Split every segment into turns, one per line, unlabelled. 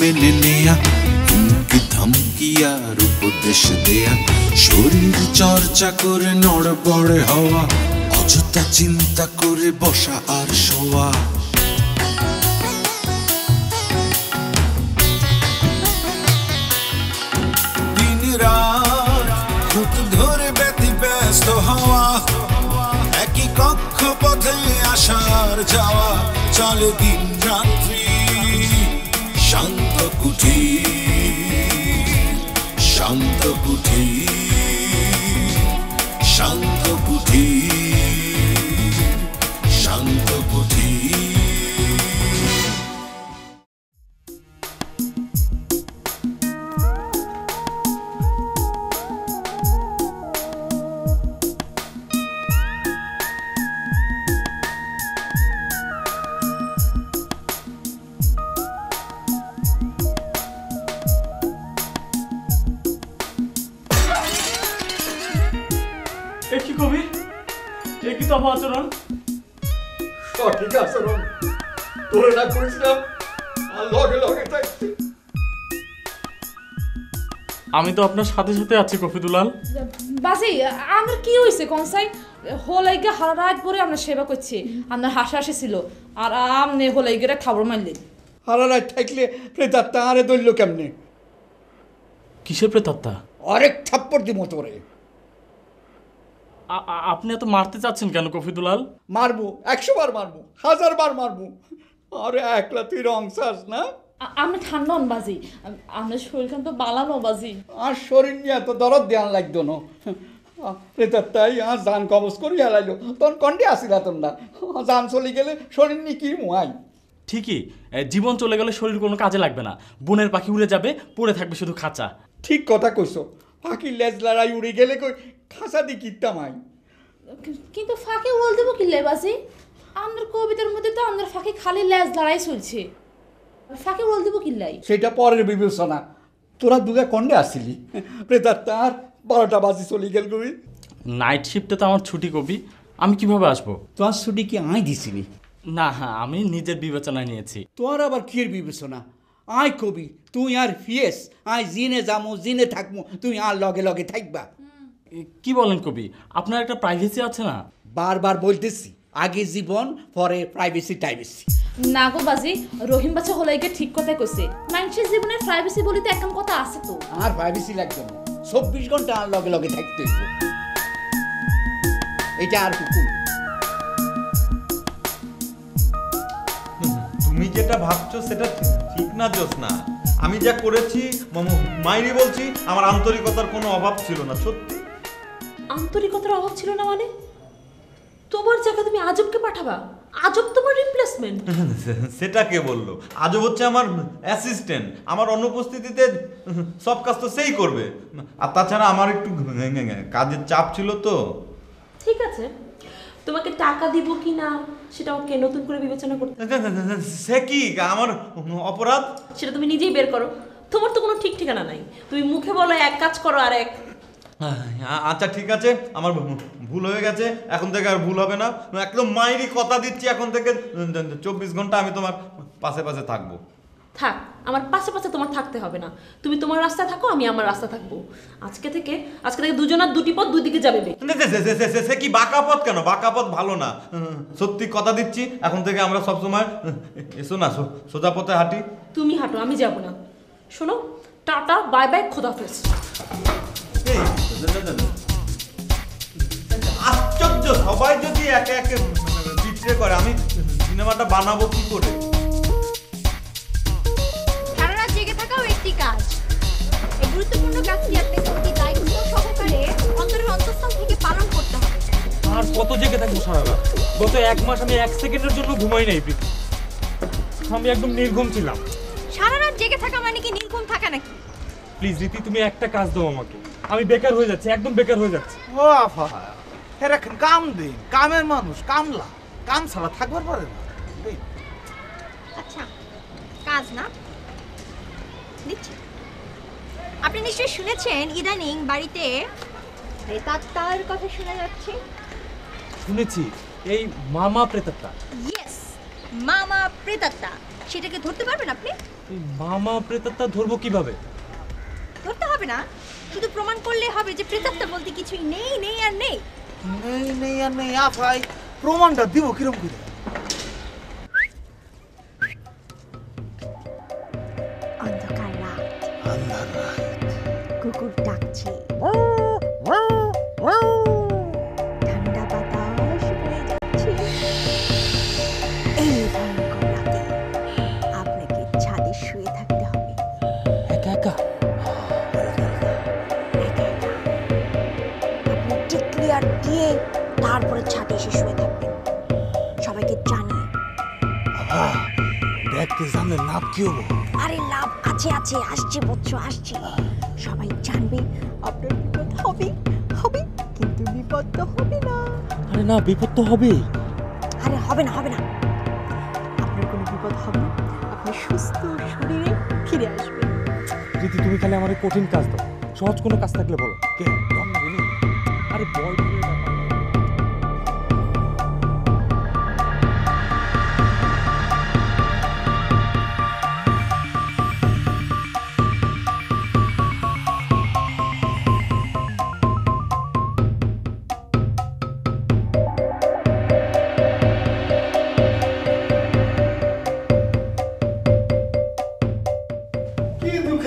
মেনে নেয়া হুমকি ধমকি আর উপদেশ দেয়া। শরীর চর্চা করে নড়বড়ে হওয়া, অযথা চিন্তা করে বসা আর শোয়া। দিন রাত ধরে ব্যতি ব্যস্ত হওয়া, একই কক্ষ পথে আসার যাওয়া, চলে দিন রাত্রি কুঠি শান্ত কুঠি শান্ত কুঠি
তো আপনার সাথে সাথে আছি কফিদুলাল।
বাসি আমার কি হয়েছে কনসাই হোলাইগে হারা রাত পরে আমরা সেবা করছি। আপনার হাসাহাসি ছিল। আর আমনে হোলাইগেরা খাবার মারলেন
হারারায় থাকলে প্রেতার তাঁরে দৈল্য কেমনে?
কিসের প্রেতাত্মা?
অনেক থাপ্পড় দিব তোরে।
আ- আ- আপনি এত মারতে চাচ্ছেন কেন কফিদুলাল?
মারবো একশো বার মারবো হাজার বার মারবো। আরে একলা তুই রং চাস না?
আমরা ঠান্ডা হন বাজি। আপনার শরীরখান তো বালানো বাজি।
আর শরীর নিয়ে এত দরদ দেওয়ান লাগতো না। তাই আর জান কবজ করি হেলাইলো তখন কন্ডে আসিলা তোর না জান চলে গেলে শরীর নিয়ে কি মুহাই
ঠিকই জীবন চলে গেলে শরীর কোনো কাজে লাগবে না। বনের পাখি উড়ে যাবে পড়ে থাকবে শুধু খাঁচা।
ঠিক কথা কইছো। পাখি লেজ লড়াই উড়ে গেলে কই খাঁচা দি কিত্তাম আই
কিন্তু ফাঁকে বল দেবো কি লেবাসি আপনার কবিতার মধ্যে তো আপনার ফাঁকে খালি ল্যাজ লড়াই চলছে। ফাঁকে বল দেবো কি লাই?
সেটা পরের বিবেচনা। তোরা দুগা কন্ডে আসিলি? প্রেতার তার বারোটা বাজি চলে গেল কবি
নাইট শিফটে তো আমার ছুটি কবি আমি কীভাবে আসব?
তোমার ছুটি কি আই দিছিলি?
না হ্যাঁ আমি নিজের বিবেচনায় নিয়েছি।
তোর আবার কির বিবেচনা? আয় কবি তুই আর ফিয়েস। আয় জিনে যামো জিনে থাকমো তুই আর লগে লগে থাকবা।
কি বলেন কবি? আপনার একটা প্রাইভেসি আছে না?
বারবার বলতেছি আগে জীবন পরে প্রাইভেসি টাইভেসি
না গো বাজি রহিম বাচ্চা হোলাইগে ঠিক কথাই কইছে। মানুষের জীবনে প্রাইভেসি বলিতে একদম কথা আছে তো।
আর প্রাইভেসি লাগবে না। চব্বিশ ঘণ্টা আর লগে লগে থাকতে হইব। এটা আর হুকুম
তুমি যেটা ভাবছ সেটা ঠিক না না আমি যা করেছি মাইরি বলছি আমার আন্তরিকতার কোনো অভাব ছিল না সত্যি।
আন্তরিকতার অভাব ছিল না মানে? তোমার জায়গায় তুমি আজবকে পাঠাবা? আজব তোমার রিপ্লেসমেন্ট
সেটা কে বলল? আজও হচ্ছে আমার অ্যাসিস্ট্যান্ট আমার অনুপস্থিতিতে সব কাজ তো সেই করবে। আর তাছাড়া আমার একটু কাজের চাপ ছিল তো।
ঠিক আছে। তোমাকে টাকা দিব কি না সেটা ওকে নতুন করে বিবেচনা করতে
সে কি? আমার অপরাধ?
সেটা তুমি নিজেই বের করো। তোমার তো কোনো ঠিক ঠিকানা নাই। তুমি মুখে বলো এক কাজ করো আর এক
আচ্ছা ঠিক আছে। আমার ভুল হয়ে গেছে। এখন থেকে আর ভুল হবে না। একদম মাইরি কথা দিচ্ছি এখন থেকে। চব্বিশ ঘণ্টা আমি তোমার পাশে পাশে থাকব।
থাক আমার পাশে পাশে তোমার থাকতে হবে না। তুমি তোমার রাস্তায় থাকো আমি আমার রাস্তা থাকব। আজকে থেকে আজকে থেকে দুজনের দুটি পথ দুই দিকে যাবে।
সে- কি বাঁকা পথ কেন? বাঁকা পথ ভালো না। সত্যি কথা দিচ্ছি। এখন থেকে আমরা সবসময় এসো না সোজা পথে হাঁটি।
তুমি হাঁটো আমি যাব না। শোনো টাটা বাই বাই খোদাফেজ
আশ্চর্য সবাই যদি একে একে বিট্রে করে আমি সিনেমাটা বানাবো কি করে?
সারা রাত জেগে থাকাও একটি কাজ। এই গুরুত্বপূর্ণ কাজটি আপনাকে অতি দায়িত্ব সহকারে অন্তরের অন্তঃস্থল থেকে পালন করতে হবে।
আর কত জেগে থাকব সারা রাত? গত এক মাস আমি এক সেকেন্ডের জন্য ঘুমাই নাই প্রীতি। আমি একদম নির্ঘুম ছিলাম।
সারা রাত জেগে থাকা মানে কি নির্ঘুম থাকা নাকি?
প্লিজ রীতি তুমি একটা কাজ দাও আমাকে। আমি বেকার হয়ে যাচ্ছি একদম বেকার হয়ে যাচ্ছি।
ও আফা এর এখন কাম দিন কামের মানুষ কামলা। কাম ছাড়া থাকবার পারে না।
আচ্ছা কাজ না? দিচ্ছি আপনি নিশ্চয়ই শুনেছেন ইদানিং বাড়িতে প্রেতাত্মার কথা শোনা যাচ্ছে।
শুনেছি এই মামা প্রেতাত্মা।
ইয়েস মামা প্রেতাত্মা। সেটাকে ধরতে পারবেন আপনি?
এই মামা প্রেতাত্মা ধরবো কীভাবে?
ধরতে হবে না। শুধু প্রমাণ করলে হবে যে প্রেতাত্মা বলতে কিছুই নেই নেই আর নেই।
নেই নেই আর নেই। আফাই প্রমাণটা দিব কিরম করে?
বিপদ তো হবে
আরে
হবে না হবে না। আপনার কোনো বিপদ হবে না। আপনি সুস্থ শরীরে ফিরে আসবেন।
যদি তুমি তাহলে আমার কঠিন কাজ দাও। সহজ কোনো কাজ থাকলে বলো।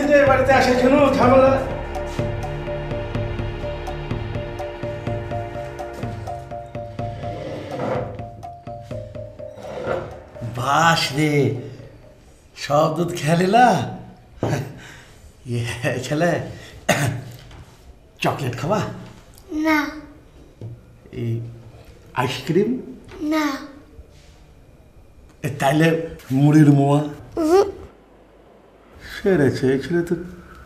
এ বাড়িতে আসে শুনো ঝামেলা। বাস রে সব দুধ খেলিলা? ইয়ে ছেলে চকলেট খাবা?
না।
এই আইসক্রিম?
না।
তাইলে মুড়ির মোয়া? সেরেছে এই ছেলে তো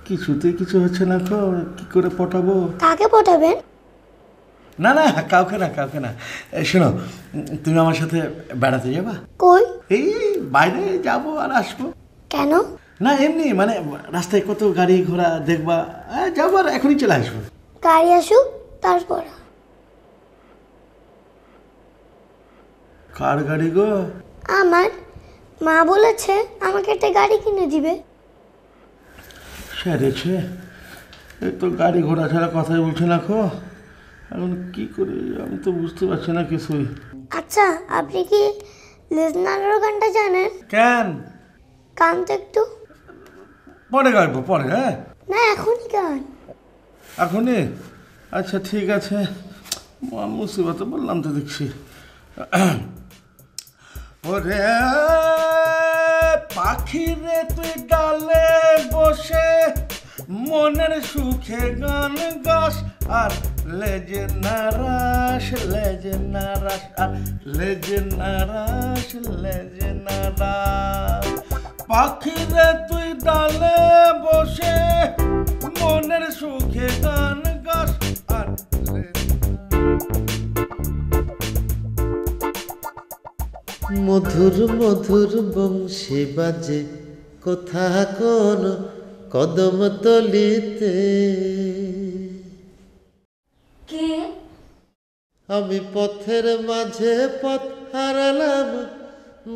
কিছুতেই কিছু হচ্ছে না খো কি করে পটাবো?
কাকে পটাবেন?
না না কাউকে না কাউকে না। শোনো তুমি আমার সাথে বেড়াতে যাবা?
কই?
এই বাইরে যাব আর আসব।
কেন?
না এমনি মানে রাস্তায় কত গাড়ি ঘোড়া দেখবা আহ, যাব আর এখনই চলে আসব।
গাড়ি আসুক তারপর।
কার গাড়ি গো?
আমার মা বলেছে আমাকে একটা গাড়ি কিনে দিবে।
সেরেছে এই তো গাড়ি ঘোড়া ছাড়া কথাই বলছে না খো এখন কি করে আমি তো বুঝতে পারছি না কিছুই।
আচ্ছা আপনি কি লিজনারের গানটা জানেন?
কেন?
গান তো একটু।
পরে গাইবো পরে হ্যাঁ?
না এখনই গান।
এখনই? আচ্ছা ঠিক আছে। মুসিবতে বললাম তো দেখছি। ওরে পাখি রে তুই ডালে বসে, মনের সুখে গান গাস, আর লেজে নারাস লেজে নারাস আর লেজে নারাস লেজে নারাস পাখিরে তুই ডালে বসে
মধুর মধুর বংশী বাজে কোথা কোন কদম তলিতে?
কে?
আমি পথের মাঝে পথ হারালাম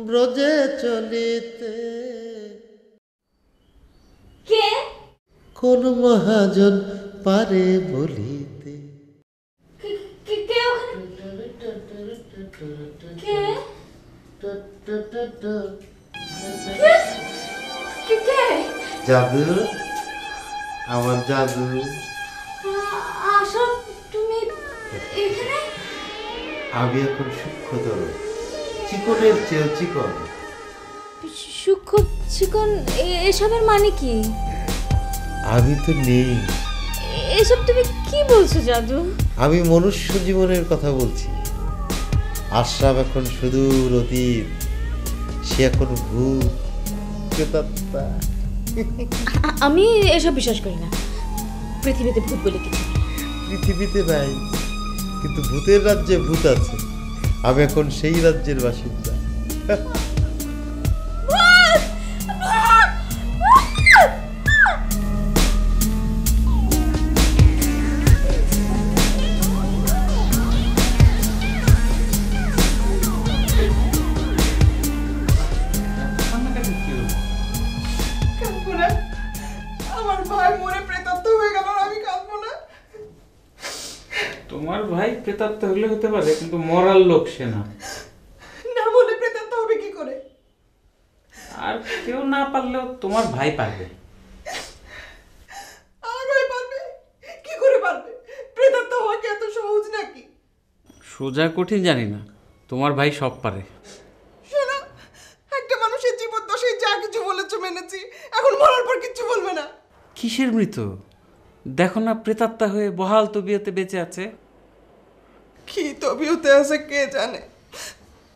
ব্রজে চলিতে।
কে?
কোন মহাজন পারে বলিতে?
কে কে কে কে কে
জাদু আমার জাদু
আশা তুমি এখানে?
আমি এখন সূক্ষ্মতর। চিকনের চেয়েও চিকন।
সূক্ষ্ম চিকন এসবের মানে কি?
আমি তো নেই।
এসব তুমি কি বলছো জাদু?
আমি মনুষ্য জীবনের কথা বলছি। আশরাফ এখন সুদূর অতীত। সে এখন ভূত। প্রেতাত্মা
আমি এসব বিশ্বাস করি না। পৃথিবীতে ভূত বলে কিছু
পৃথিবীতে নাই কিন্তু ভূতের রাজ্যে ভূত আছে। আমি এখন সেই রাজ্যের বাসিন্দা।
ভাই প্রেতাত্মা হলে হতে পারে কিন্তু মরার লোক সে না।
না মনে প্রেতাত্মা হবে কি করে?
আর কেউ না পারলেও তোমার ভাই পারবে।
আর ভাই পারবে? কি করে পারবে? প্রেতাত্মা হওয়া কি এত সহজ নাকি?
সোজা কঠিন জানি না তোমার ভাই সব পারে।
শোনা একটা মানুষের জীবন দশায় যা কিছু বলেছ মেনেছি এখন মরার পর কিচ্ছু বলবে না।
কিসের মৃত দেখো না প্রেতাত্মা হয়ে বহাল তবিয়তে বেঁচে আছে।
কি তবিয়তে আছে কে জানে?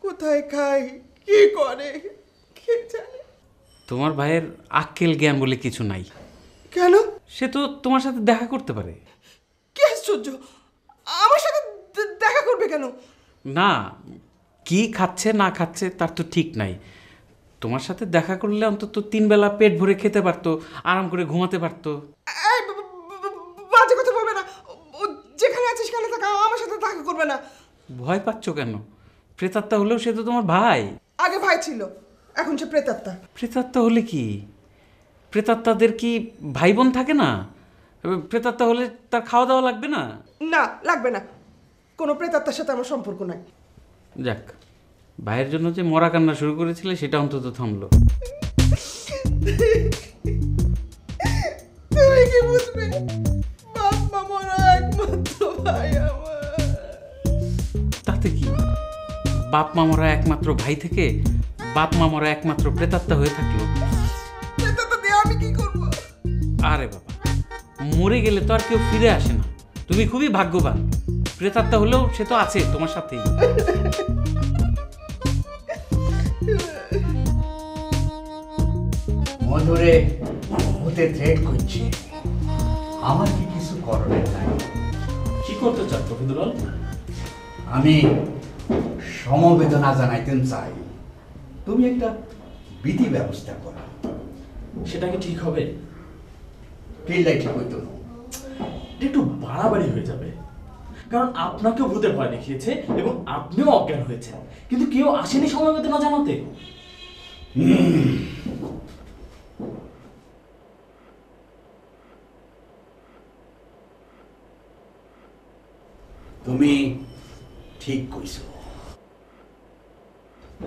কোথায় খায় কি করে কে জানে?
তোমার ভাইয়ের আক্কেল জ্ঞান বলে কিছু নাই।
কেন?
সে তো তোমার সাথে দেখা করতে পারে।
কি আশ্চর্য! আমার সাথে দেখা করবে কেন?
না কি খাচ্ছে না খাচ্ছে তার তো ঠিক নাই। তোমার সাথে দেখা করলে অন্তত তিন বেলা পেট ভরে খেতে পারতো আরাম করে ঘুমাতে পারতো
এই, ব- ব- ব- বাজে কথা বলবে না ও যেখানে আছে সেখানে থাকা আমার সাথে দেখা করবে না।
ভয় পাচ্ছ কেন? প্রেতাত্মা হলেও সে তো তোমার ভাই।
আগে ভাই ছিল এখন সে প্রেতাত্মা।
প্রেতাত্মা হলে কি? প্রেতাত্মাদের কি ভাই বোন থাকে না? প্রেতাত্মা হলে তার খাওয়া দাওয়া লাগবে না?
না লাগবে না। কোনো প্রেতাত্মার সাথে আমার সম্পর্ক নাই।
যাক ভাইয়ের জন্য যে মরা কান্না শুরু করেছিলে সেটা অন্তত থামলো।
তুমি কি বুঝবে? বাপ মা মরা একমাত্র ভাই আমার।
বাপ মামরা একমাত্র ভাই থেকে বাপ মামরা একমাত্র প্রেতাত্মা হয়ে থাকল।
আমি কি করব?
আরে বাবা মরে গেলে তো আর কেউ ফিরে আসে না। তুমি খুবই ভাগ্যবান। প্রেতাত্মা হলেও সে তো আছে তোমার সাথেই।
মধুরে ভূতে থ্রেট করছে। আমার কি কিছু করণের নাই?
কি করতে চান রবীন্দ্রলাল?
আমি সমবেদনা জানাইতেন চাই। তুমি একটা বিধি ব্যবস্থা করো।
সেটা কি ঠিক হবে?
কিল্লাই ঠিক হইতো। না
একটু বাড়াবাড়ি হয়ে যাবে। কারণ আপনাকেও ভূতে ভয় দেখিয়েছে এবং আপনিও অজ্ঞান হয়েছেন। কিন্তু কেউ আসেনি সমবেদনা জানাতে?
তুমি ঠিক কইছো।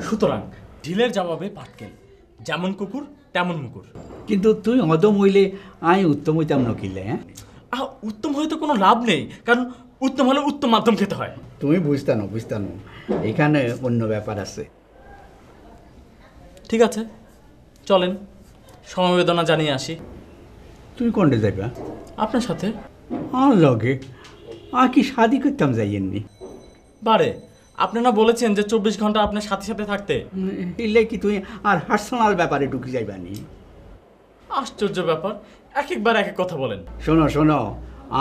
সুতরাং ঢিলের জবাবে পাটকেল যেমন কুকুর তেমন মুকুর।
কিন্তু তুই অদম হইলে আই উত্তম হইতাম নকিলে হ্যাঁ?
আহ উত্তম হয়তো কোনো লাভ নেই কারণ উত্তম হলে উত্তম মাধ্যম খেতে হয়।
তুমি বুঝতানো বুঝতানো এখানে অন্য ব্যাপার আছে।
ঠিক আছে চলেন সমবেদনা জানিয়ে আসি।
তুমি কোনটা যাইবা?
আপনার সাথে।
আর লগে আর কি শাদি করতাম যাই এমনি
বারে আপনি না বলেছেন যে চব্বিশ ঘণ্টা আপনার সাথে সাথে থাকতে।
এলে কি তুই আর পার্সোনাল ব্যাপারে ঢুকে যাইবা নি?
আশ্চর্য ব্যাপার এক একবার এক এক কথা বলেন।
শোনো শোনো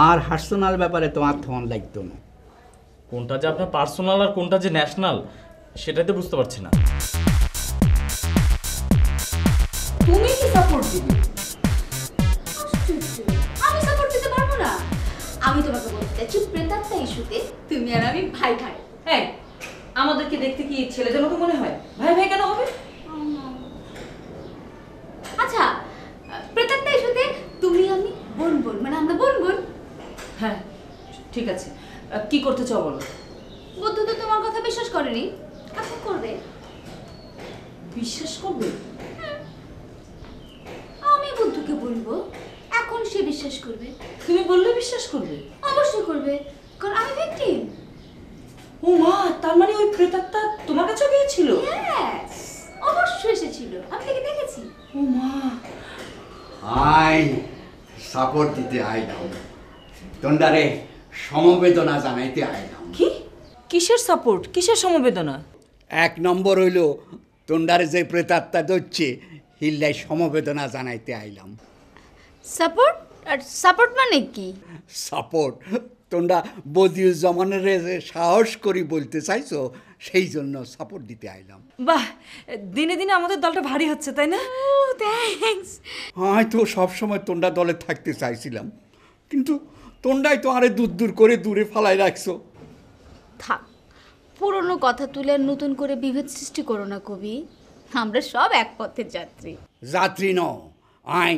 আর পার্সোনাল ব্যাপারে তোমার থন লাগতো না।
কোনটা যে আপনার পার্সোনাল আর কোনটা যে ন্যাশনাল সেটাই সেটাতে বুঝতে পারছি না।
তুমি কি সাপোর্ট দিবে?
আমি সাপোর্ট দিতে পারব না। আমি তোমাকে বলতে চাইছি প্রেতাত্মা ইস্যুতে তুমি আর আমি ভাই ভাই
হ্যাঁ আমাদেরকে দেখতে কি ছেলেদের মতো মনে হয়? ভাই ভাই কেন হবে?
আচ্ছা প্রেতাত্মা ইস্যুতে তুমি আমি বোন বোন মানে আমরা বোন বোন
হ্যাঁ ঠিক আছে। কি করতে চাও বলো?
বুদ্ধ তো তোমার কথা বিশ্বাস করেনি। এখন করবে?
বিশ্বাস করবে?
আমি বুদ্ধকে বলব এখন সে বিশ্বাস করবে।
তুমি বললে বিশ্বাস করবে?
অবশ্যই করবে কারণ আমি ভিকটিম
ও মা তার মানে ওই প্রেতাত্মা তোমার কাছে গিয়েছিল?
অবশ্যই এসেছিল আমি তাকে দেখেছি।
ও মা।
আই সাপোর্ট দিতে আইলাম তোন্ডারে সমবেদনা জানাইতে আইলাম
কি? কিসের সাপোর্ট কিসের সমবেদনা?
এক নম্বর হইল তোন্ডারে যে প্রেতাত্মা দচ্ছে হিল্লাই সমবেদনা জানাইতে আইলাম।
সাপোর্ট আর সাপোর্ট মানে কি?
সাপোর্ট তোমরা বদিউজ্জামানের যে সাহস করি বলতে চাইছো সেই জন্য সাপোর্ট দিতে আইলাম।
বাহ দিনে দিনে আমাদের দলটা ভারী হচ্ছে তাই না?
ও থ্যাঙ্কস
আমি তো সবসময় তোমরা দলে থাকতে চাইছিলাম। কিন্তু তোমরাই তো আরে দূর দূর করে দূরে ফালাই রাখছো।
থাক পুরনো কথা তুলে আর নতুন করে বিভেদ সৃষ্টি করো না কবি। আমরা সব এক পথের যাত্রী।
যাত্রী ন আই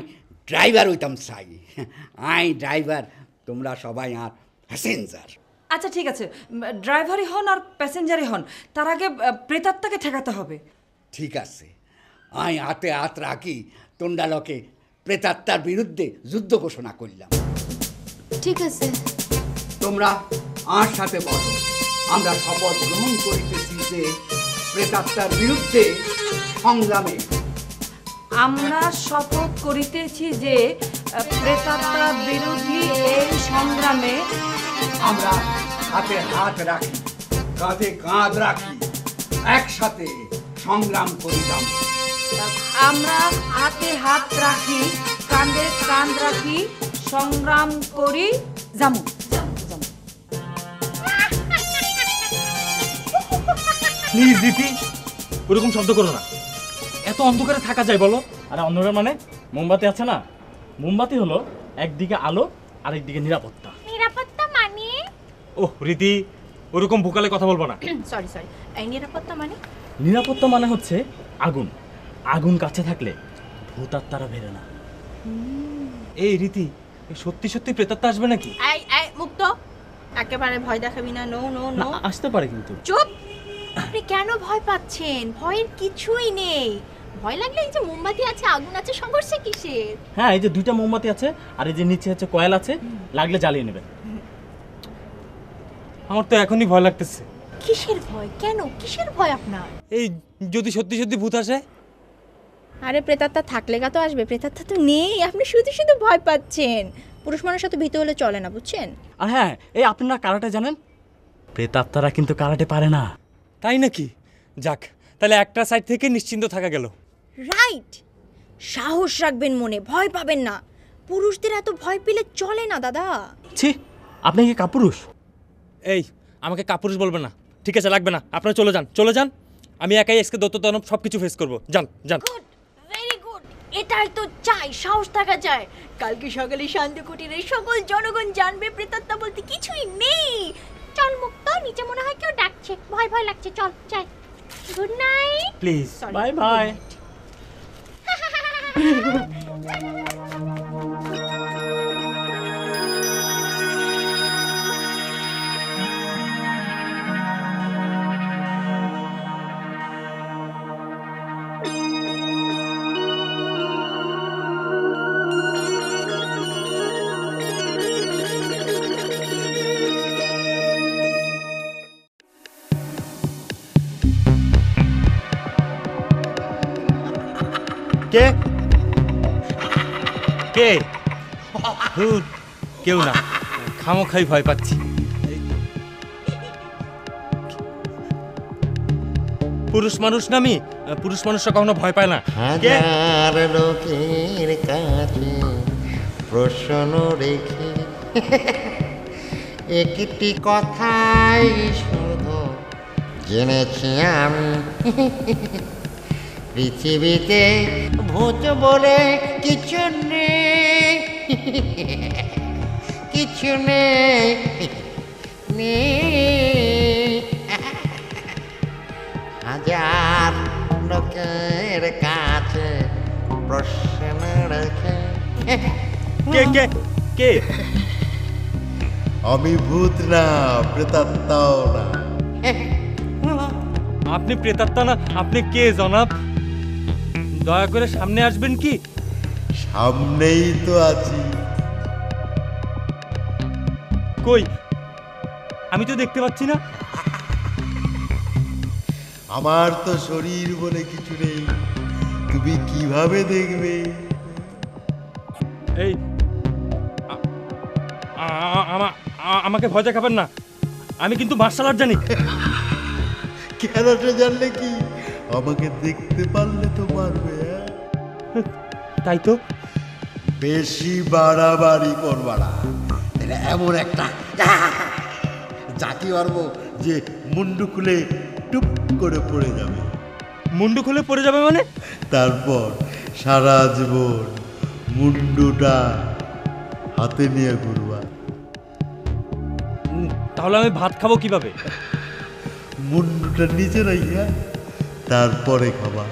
ড্রাইভার হইতাম চাই আই ড্রাইভার তোমরা সবাই আর প্যাসেঞ্জার
আচ্ছা ঠিক আছে। ড্রাইভারই হন আর প্যাসেঞ্জারই হন তার আগে প্রেতাত্মাকে ঠেকাতে হবে।
ঠিক আছে। আই হাতে হাত রাখি তন্ডালকে প্রেতাত্মার বিরুদ্ধে যুদ্ধ ঘোষণা করলাম।
ঠিক আছে।
তোমরা আর সাথে বলো আমরা শপথ গ্রহণ করিতেছি যে প্রেতাত্মার বিরুদ্ধে সংগ্রামে।
আমরা শপথ করিতেছি যে প্রেতাত্মা বিরোধী এই সংগ্রামে
আমরা হাতে হাত রাখি কাঁধে কাঁধ রাখি একসাথে সংগ্রাম করিলাম।
আমরা হাতে হাত রাখি কাঁধে কাঁধ রাখি সংগ্রাম করি জামু
প্লিজ দিতি ওরকম শব্দ করো না। এত অন্ধকারে থাকা যায় বলো। আরে অন্ধকার মানে? মোমবাতি আছে না? মোমবাতি হলো একদিকে আলো আর একদিকে নিরাপত্তা। ওহ রীতি ওরকম ভোকালে কথা বলব না।
সরি সরি এই নিরাপত্তা মানে?
নিরাপত্তা মানে হচ্ছে আগুন। আগুন কাছে থাকলে ভূতাত্মারা বেরো না। এই রীতি সত্যি সত্যি প্রেতাত্মা আসবে নাকি?
এই এই মুক্ত। একেবারে ভয় দেখাবি না নো নো
না আসতে পারে কিন্তু।
চুপ! আপনি কেন ভয় পাচ্ছেন? ভয়ের কিছুই নেই। ভয় লাগলে এই যে মোমবাতি আছে আগুন আছে সংঘর্ষে কিসের?
হ্যাঁ এই যে দুইটা মোমবাতি আছে আর এই যে নিচে হচ্ছে কয়েল আছে লাগলে জ্বালিয়ে নেবেন। আমার তো এখনই ভয় লাগতেছে।
কিসের ভয়? কেন? কিসের ভয় আপনার?
এই যদি সত্যি সত্যি ভূত আসে?
আরে প্রেতাত্মা থাকলে গা তো আসবে প্রেতাত্মা তো নেই। আপনি শুধু শুধু ভয় পাচ্ছেন। পুরুষ মানুষের সাথে ভীত হলে চলে না বুঝছেন?
আর হ্যাঁ এই আপনারা কারাটে জানেন? প্রেতাত্মারা কিন্তু কারাটে পারে না।
তাই নাকি? যাক তাহলে একটা সাইড থেকে নিশ্চিন্ত থাকা গেল।
রাইট সাহস রাখবেন মনে ভয় পাবেন না। পুরুষদের এত ভয় পেলে চলে না দাদা।
ছি আপনি কি কাপুরুষ?
এই আমাকে কাপুরুষ বলবে না। ঠিক আছে লাগবে না। আপনারা চলে যান চলে যান। আমি একাই এসকে দত্ত দানব সব কিছু ফেস করব। যান যান।
ভেরি গুড এটাই তো চাই সাহস থাকা যায় কালকে সকালে শান্তি কুটিরের সকল জনগণ জানবে প্রেতাত্মা বলতে কিছুই নেই। চল মুক্ত। নিচে মনে হয় কেউ ডাকছে। ভয় ভয় লাগছে। চল যাই। Good night
please. Bye bye
কে?
কে? ধুর, কেউ না। খামোখাই ভয় পাচ্ছি। পুরুষ মানুষ নামি পুরুষ মানুষরা কখনো ভয় পায় না।
হাজার লোকের কাছে প্রশ্ন রেখে একটি কথাই শুধু জেনেছি আমি। পৃথিবীতে ভূত বলে কিছু নেই। কিছু নেই। হাজার লোকের কাছে প্রশ্ন রেখে।
কে কে কে?
আমি ভূত না প্রেতাত্মাও না।
আপনি প্রেতাত্মা না আপনি কে জনাব? দয়া করে সামনে আসবেন কি?
সামনেই তো আছি।
কই? আমি তো দেখতে পাচ্ছি না।
আমার তো শরীর বলে কিছু নেই। তুমি কীভাবে দেখবে?
এই আমাকে ভয় দেখাবেন না। আমি কিন্তু মার্শাল আর্ট জানি।
কেনটা জানলে কি? আমাকে দেখতে পারলে তো পারবে হ্যাঁ?
তাই তো।
বেশি বাড়াবাড়ি করবা না। এমন একটা জাতি পারব যে মুন্ডু খুলে টুপ করে পড়ে যাবে।
মুন্ডু খুলে পড়ে যাবে মানে?
তারপর সারা জীবন মুন্ডুটা হাতে নিয়ে ঘুরবা।
তাহলে আমি ভাত খাব কীভাবে?
মুন্ডুটা নিচে রাখিয়া তারপরে খাবা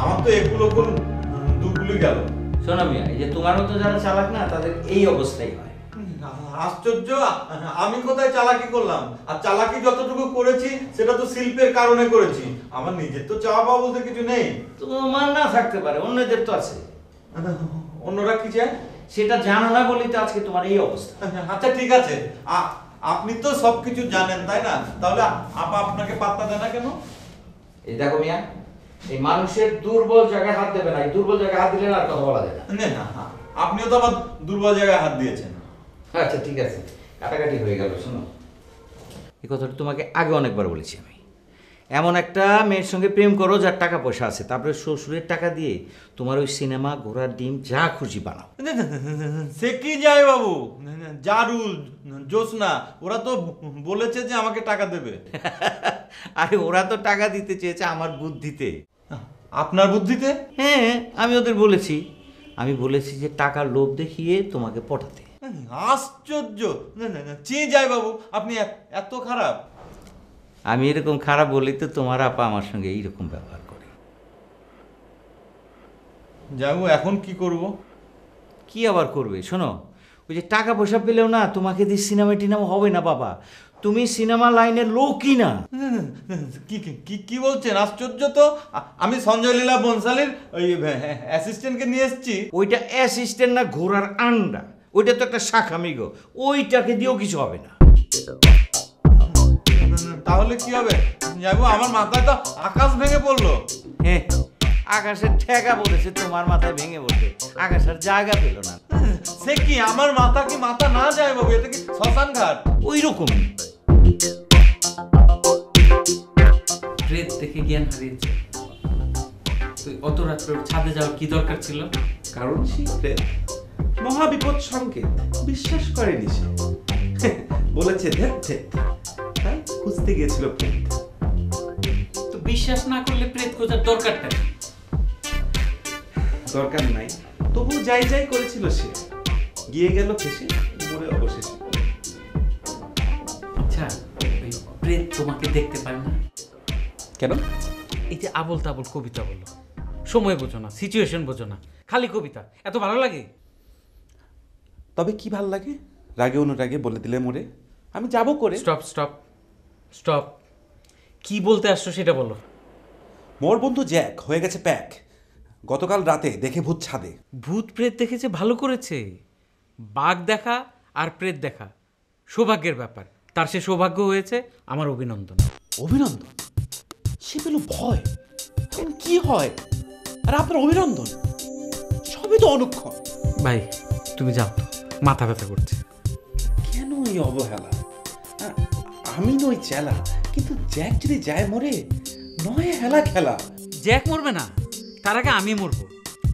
আমার তো এগুলো কোন দুগুলি গেল।
শোনো মিয়া এই যে তোমার মতো যারা চালাক না তাদের এই অবস্থাই হয়।
আশ্চর্য আমি কোথায় চালাকি করলাম? আর চালাকি যতটুকু করেছি সেটা তো শিল্পের কারণে করেছি। আমার নিজের তো চাওয়া পাওয়া বলতে কিছু নেই।
তোমার না থাকতে পারে অন্যদের তো আছে।
অন্যরা কি চায়?
সেটা জানো না বলেই তো আজকে তোমার এই অবস্থা।
আচ্ছা ঠিক আছে। আপনি তো সবকিছু জানেন তাই না? তাহলে আপা আপনাকে পাত্তা দেয় না কেন?
এই দেখো মিয়া এই মানুষের দুর্বল জায়গায় হাত দেবে না এই দুর্বল জায়গায় হাত দিলে আর কথা বলা যায় না।
না, আপনিও তো আমার দুর্বল জায়গায় হাত দিয়েছেন।
আচ্ছা ঠিক আছে। কাটাকাটি হয়ে গেল শোনো। এই কথাটা তোমাকে আগে অনেকবার বলেছি এমন একটা মেয়ের সঙ্গে প্রেম করো যার টাকা পয়সা আছে। তারপরে শ্বশুরের টাকা দিয়ে তোমার ওই সিনেমা ঘোড়ার ডিম যা খুশি বানাও।
সে কি যায় বাবু? জারুল জোসনা ওরা তো বলেছে যে আমাকে টাকা দেবে।
আরে ওরা তো টাকা দিতে চেয়েছে আমার বুদ্ধিতে।
আপনার বুদ্ধিতে?
হ্যাঁ আমি ওদের বলেছি। আমি বলেছি যে টাকার লোভ দেখিয়ে তোমাকে পটাতে।
আশ্চর্য! চেয়ে যায় বাবু আপনি এত খারাপ।
আমি এরকম খারাপ বলি তো তোমার আপা আমার সঙ্গে এইরকম ব্যবহার করে।
যাব এখন কি করব?
কি আবার করবে? শোনো ওই যে টাকা পয়সা পেলেও না তোমাকে দিয়ে সিনেমা টিনেমা হবে না বাবা। তুমি সিনেমা লাইনের লোকই না।
কি কি- কি কি বলছেন? আশ্চর্য তো। আমি সঞ্জয় লীলা বনসালির ওই অ্যাসিস্ট্যান্টকে নিয়ে এসেছি।
ওইটা অ্যাসিস্ট্যান্ট না ঘোড়ার আন্ডা। ওইটা তো একটা শাখা মিগো ওইটাকে দিয়েও কিছু হবে না।
তাহলে কি হবে? যাব আমার মাথায় তো আকাশ ভেঙে পড়ল।
হ্যাঁ আকাশের ঠেকা বলেছে তোমার মাথায় ভেঙে বলতে আকাশের জায়গা পেল না।
সে কি আমার মাথা কি মাথা না যায় বাবু? এটা কি শ্মশান ঘাট?
ওই রকমই। প্রেত থেকে জ্ঞান হারিয়েছে। তুই অত রাত্রে ছাদে যাওয়ার কি দরকার ছিল?
কারণ সেই প্রেত। মহাবিপদ সংকেত। বিশ্বাস করেনি সে। বলেছে ধেত তাই খুঁজতে গিয়েছিল প্রেত।
তো বিশ্বাস না করলে প্রেত খোঁজার দরকারটা
দরকার নাই। তবু যাই যাই করেছিল সে। গিয়ে গেল ফেসে মরে অবশেষে।
আচ্ছা ওই প্রেত তোমাকে দেখতে পায় না?
কেন?
এই যে আবল তাবল কবিতা বলল সময় বোঝো না সিচুয়েশন বোঝো না। খালি কবিতা এত ভালো লাগে?
তবে কি ভালো লাগে? রাগে অনুরাগে বলে দিলে মোরে। আমি যাব করে।
স্টপ স্টপ স্টপ কি বলতে আসছো সেটা বলো।
মোর বন্ধু জ্যাক হয়ে গেছে প্যাক। গতকাল রাতে দেখে ভূত ছাদে।
ভূত প্রেত দেখেছে ভালো করেছে। বাঘ দেখা আর প্রেত দেখা। সৌভাগ্যের ব্যাপার। তার সে সৌভাগ্য হয়েছে আমার অভিনন্দন।
অভিনন্দন? সে পেল ভয়। এখন কি হয়? আর আপনার অভিনন্দন? সবই তো অনুক্ষণ।
ভাই তুমি যাও। তো মাথা ব্যথা করছে।
কেন এই অবহেলা? আমি নই চেলা কিন্তু জ্যাক যদি যায় মরে নয় হেলা খেলা।
জ্যাক মরবে না তার আগে আমি মরবো।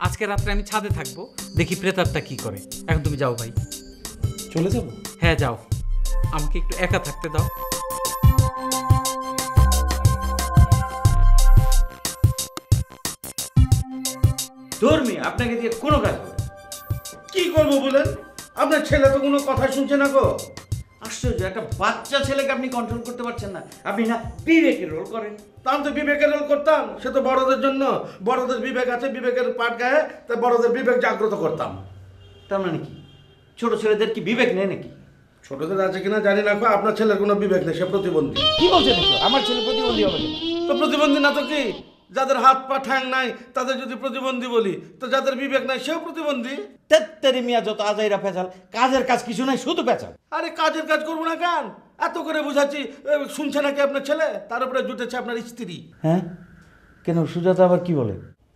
আজকে রাত্রে আমি ছাদে থাকব দেখি প্রেতাত্মা কি করে। এখন তুমি যাও ভাই।
চলে যাব?
হ্যাঁ যাও। আমাকে একটু একা থাকতে দাও। ধর্মী আপনাকে দিয়ে কোনো কাজ
কি করব বলেন? আপনার ছেলে তো কোনো কথা শুনছে না গো।
আশ্চর্য একটা বাচ্চা ছেলেকে আপনি কন্ট্রোল করতে পারছেন না। আপনি না বিবেকের রোল করেন।
তা আমি তো বিবেকের রোল করতাম সে তো বড়দের জন্য বড়দের বিবেক আছে বিবেকের পাট গায়ে তা বড়দের বিবেক জাগ্রত করতাম।
তার মানে কি? ছোট ছেলেদের কি বিবেক নেই নাকি?
ছোটদের আছে কিনা জানি না আপনার ছেলের কোনো বিবেক নেই সে প্রতিবন্ধী।
কি বলছেন? আমার ছেলে প্রতিবন্ধী হবে?
তো প্রতিবন্ধী না তো কি? যাদের হাত পা ঠ্যাং নাই তাদের যদি প্রতিবন্ধী বলি তো যাদের বিবেক নাই সেও প্রতিবন্ধী?
তেত্তেরি মিয়া যত আজাইরা পেঁচাল কাজের কাজ কিছু নাই শুধু পেঁচাল
আরে কাজের কাজ করব না কেন? এত করে বুঝাচ্ছি শুনছে নাকি আপনার ছেলে? তার উপরে জুটেছে আপনার স্ত্রী।
হ্যাঁ? কেন সুজাতা আবার কি বলে?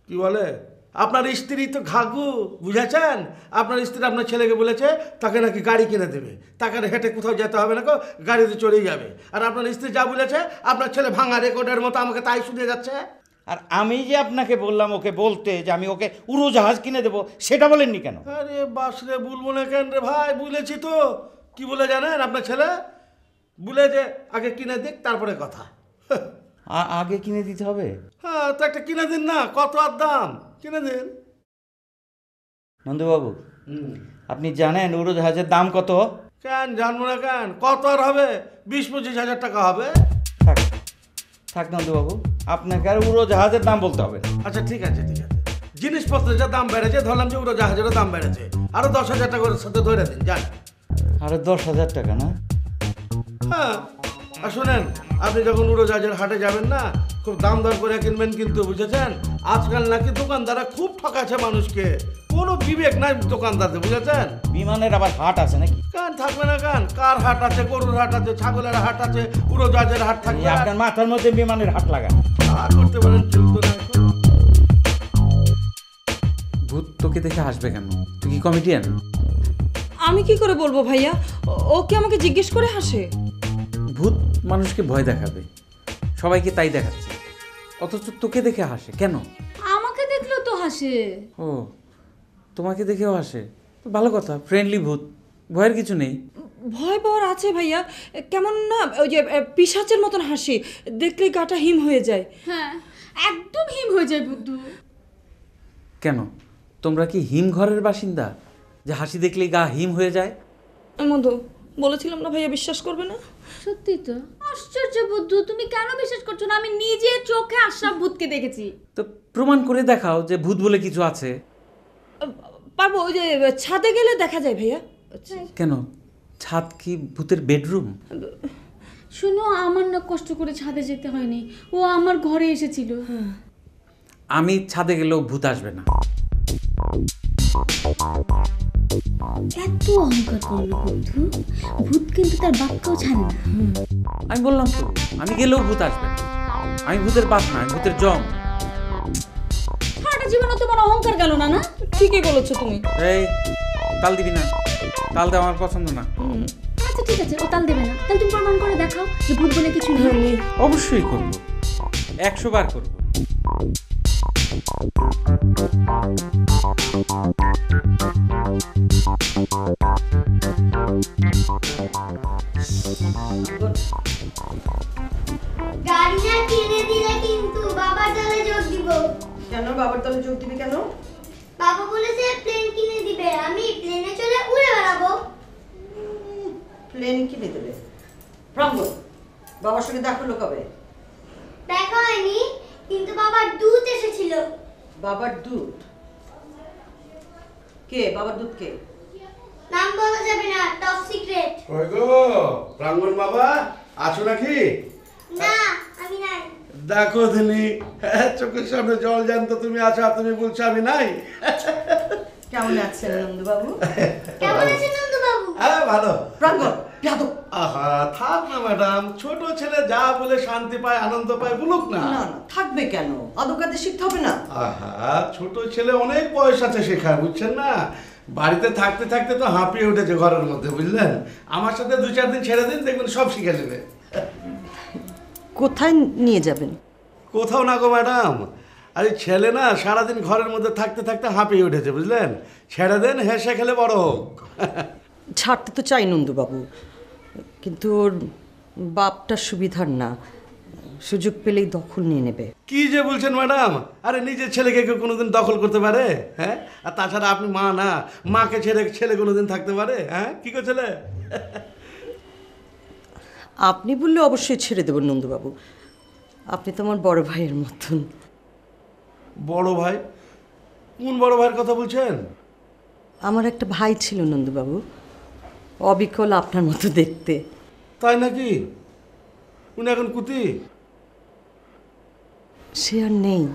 কি বলে? আপনার স্ত্রী তো ঘাগু বুঝেছেন? আপনার স্ত্রী আপনার ছেলেকে বলেছে তাকে নাকি গাড়ি কিনে দেবে। তাকে হেঁটে কোথাও যেতে হবে না গো গাড়িতে চলেই যাবে। আর আপনার স্ত্রী যা বলেছে আপনার ছেলে ভাঙা রেকর্ডের মতো আমাকে তাই শুনে যাচ্ছে?
আর আমি যে আপনাকে বললাম ওকে বলতে যে আমি ওকে উড়োজাহাজ কিনে দেবো সেটা বলেননি কেন?
আরে বাস রে বলব না কেন রে ভাই? বলেছি তো। কি বলে জানেন আপনার ছেলে? বলে যে আগে কিনে দিক তারপরে কথা।
আগে কিনে দিতে হবে?
হ্যাঁ তো একটা কিনে দিন না কত আর দাম? কিনে দিন।
নন্দুবাবু আপনি জানেন উড়োজাহাজের দাম কত?
কেন জানব না কেন? কত আর হবে? বিশ পঁচিশ হাজার টাকা হবে।
থাক থাক নন্দবাবু। আপনাকে আর উড়োজাহাজের দাম বলতে হবে। না
আচ্ছা ঠিক আছে ঠিক আছে। জিনিসপত্রের যা দাম বেড়েছে ধরলাম যে উড়োজাহাজেরও দাম বেড়েছে। আরও দশ হাজার টাকা করে সাথে ধরে দিন যান।
আরে দশ হাজার টাকা না?
হ্যাঁ আর শোনেন আপনি যখন উড়োজাহাজের হাটে যাবেন না খুব দাম দর করে কিনবেন কিন্তু বুঝেছেন? আজকাল নাকি দোকানদাররা খুব ঠকাচ্ছে মানুষকে। কোনো বিবেক নাই দোকানদারদের বুঝেছেন?
বিমানের আবার হাট আছে নাকি?
কান থাকবে না কান। কার হাট আছে? গরুর হাট আছে ছাগলের হাট আছে উড়োজাহাজের হাট থাকবে
আপনার মাথার মধ্যে বিমানের হাট লাগা
আর করতে পারেন চলতো না
ভূত তোকে দেখে হাসবে কেন? তুই কি কমেডিয়ান
আমি কি করে বলব ভাইয়া? ও- ও কি আমাকে জিজ্ঞেস করে হাসে?
মানুষকে ভয় দেখাবে। সবাইকে তাই দেখাচ্ছে। অথচ তোকে দেখে হাসে। কেন?
আমাকে দেখলেও তো হাসে।
ও তোমাকে দেখেও হাসে। তো ভালো কথা ফ্রেন্ডলি ভূত। ভয়ের কিছু নেই।
ভয় পাওয়ার আছে ভাইয়া। কেমন না ওই যে এ, পিশাচের মতন হাসি। দেখলেই গাটা হিম হয়ে যায়।
হ্যাঁ একদম হিম হয়ে যায় বুদ্ধু।
কেন? তোমরা কি হিম ঘরের বাসিন্দা? যে হাসি দেখলেই গা হিম হয়ে যায়?
মধু বলেছিলাম না ভাইয়া বিশ্বাস করবে না?
সত্যি তো। আশ্চর্য বুদ্ধু তুমি কেন বিশ্বাস করছ না? আমি নিজে চোখে আশরাফ ভূতকে দেখেছি।
তো প্রমাণ করে দেখাও যে ভূত বলে কিছু আছে।
পারব ওই যে ছাদে গেলে দেখা যায় ভাইয়া।
কেন? ছাদ কি ভূতের বেডরুম?
শুনো আমার না কষ্ট করে ছাদে যেতে হয়নি। ও আমার ঘরে এসেছিল।
আমি ছাদে গেলেও ভূত আসবে না।
এত অহংকার করল বুদ্ধু ভূত কিন্তু তার বাপকেও ছাড়ে না।
আমি বললাম তো আমি গেলেও ভূত আসবে না। আমি ভূতের বাপ না আমি ভূতের জম।
সারাটা জীবনে তোমার অহংকার গেল না না?
ঠিকই বলেছ তুমি।
এই তাল দিবি না। তাল দেওয়া আমার পছন্দ না।
আচ্ছা ঠিক আছে ও তাল দেবে না। তাহলে তুমি প্রমাণ করে দেখাও যে ভূত বলে কিছু নেই।
অবশ্যই করব। একশো বার করব।
গাড়ি কিনে দিলে কিন্তু বাবার দলে যোগ দিব।
কেন? বাবার দলে যোগ দিবি কেন?
বাবা বলেছে প্লেন কিনে দিবে। আমি প্লেনে চলে উড়ে বেড়াবো।
প্লেন কিনে দেবে। প্রাঙ্গণ বাবার সঙ্গে দেখা হলো কবে?
দেখা হয়নি। কিন্তু বাবার দুধ এসেছিল।
বাবার দুধ? কে? বাবার দুধ কে?
নাম বলা যাবে না টপ সিক্রেট
ওই গো? প্রাঙ্গণ বাবা আছো নাকি?
না আমি নাই।
দেখো দিনি হ্যাঁ, চোখের সামনে জল জানতো তুমি আছো আর তুমি বলছো আমি নাই?
কেমন আছেন নন্দবাবু?
কেমন আছেন নন্দুবাবু?
হ্যাঁ ভালো।
প্রাঙ্গণ
আহা থাক না ম্যাডাম। ছোট ছেলে যা বলে শান্তি পায় আনন্দ পায় বলুক না।
না না থাকবে কেন? আদকাতে শিখতে হবে না।
আহা ছোট ছেলে অনেক বয়স আছে শেখার বুঝছেন না? বাড়িতে থাকতে থাকতে তো হাঁপিয়ে উঠেছে ঘরের মধ্যে বুঝলেন? আমার সাথে দু চার দিন ছেড়ে দিন দেখবেন সব শিখে নেবে।
কোথায় নিয়ে যাবেন?
কোথাও না গো ম্যাডাম। আরে ছেলে না সারাদিন ঘরের মধ্যে থাকতে থাকতে হাঁপিয়ে উঠেছে বুঝলেন? ছেড়ে দেন হেসে খেলে বড় হোক।
ছাড়তে তো চাই নন্দুবাবু কিন্তু ওর বাপটা সুবিধার না সুযোগ পেলেই দখল নিয়ে নেবে।
কি যে বলছেন ম্যাডাম? আরে নিজের ছেলেকে কেউ কোনোদিন দখল করতে পারে হ্যাঁ? আর তাছাড়া আপনি মা না মাকে ছেড়ে ছেলে কোনোদিন থাকতে পারে হ্যাঁ? কি ছেলে?
আপনি বললে অবশ্যই ছেড়ে দেবেন নন্দুবাবু আপনি তো আমার বড় ভাইয়ের মতন।
বড় ভাই? কোন বড় ভাইয়ের কথা বলছেন?
আমার একটা ভাই ছিল নন্দুবাবু। অবিকল আপনার মতো দেখতে।
তাই নাকি? উনি এখন কুতি?
সে আর নেই।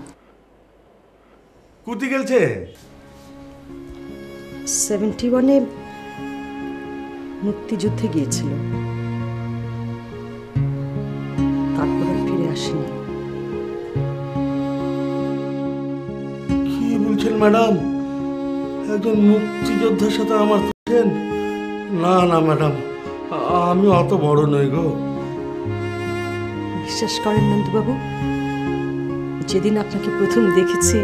কুতি গেলছে?
সেভেন্টি ওয়ানে মুক্তিযুদ্ধে গিয়েছিল। তারপর ফিরে আসেনি।
বলছেন ম্যাডাম একজন মুক্তিযোদ্ধার সাথে আমার তুলছেন না না ম্যাডাম আমি অত বড় নই গো।
বিশ্বাস করেন নন্দবাবু যেদিন আপনাকে প্রথম দেখেছি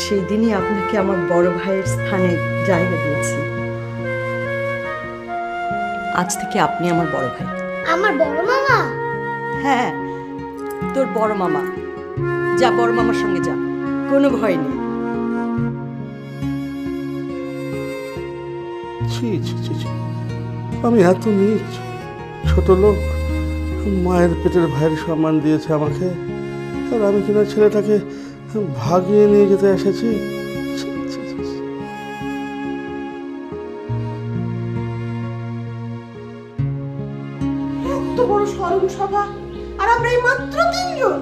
সেই দিনই আপনাকে আমার বড় ভাইয়ের স্থানে জায়গা দিয়েছি। আজ থেকে আপনি আমার বড় ভাই।
আমার বড় মামা?
হ্যাঁ তোর বড় মামা। যা বড় মামার সঙ্গে যা কোনো ভয় নেই।
ছি ছি ছি ছি। আমি এত নিচ ছোট লোক। মায়ের পেটের ভাইয়ের সম্মান দিয়েছে আমাকে। আর আমি কিনা ছেলেটাকে ভাগিয়ে নিয়ে যেতে এসেছি।
এত বড় স্মরণ সভা আর আমরা এই মাত্র তিনজন।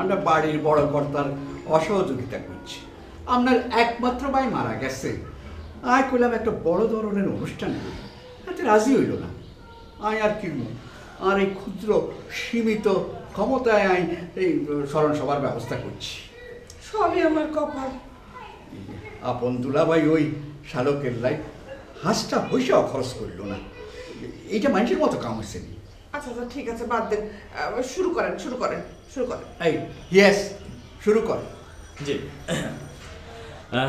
আমরা বাড়ির বড় কর্তার অসহযোগিতা করছি। আপনার একমাত্র ভাই মারা গেছে। আয় করলাম একটা বড় ধরনের অনুষ্ঠান। করি তাতে রাজি হইল না। আয় আর কি আর এই ক্ষুদ্র সীমিত ক্ষমতায় আই এই স্মরণ সভার ব্যবস্থা করছি।
সবই আমার কপাল।
আপন দুলাভাই ওই শালকের লাই হাঁসটা পয়সাও খরচ করল না। এইটা মানুষের মতো কাম হচ্ছে
আচ্ছা আচ্ছা ঠিক আছে বাদ দেন। শুরু করেন শুরু করেন শুরু করেন।
এই ইয়েস শুরু কর।
জি।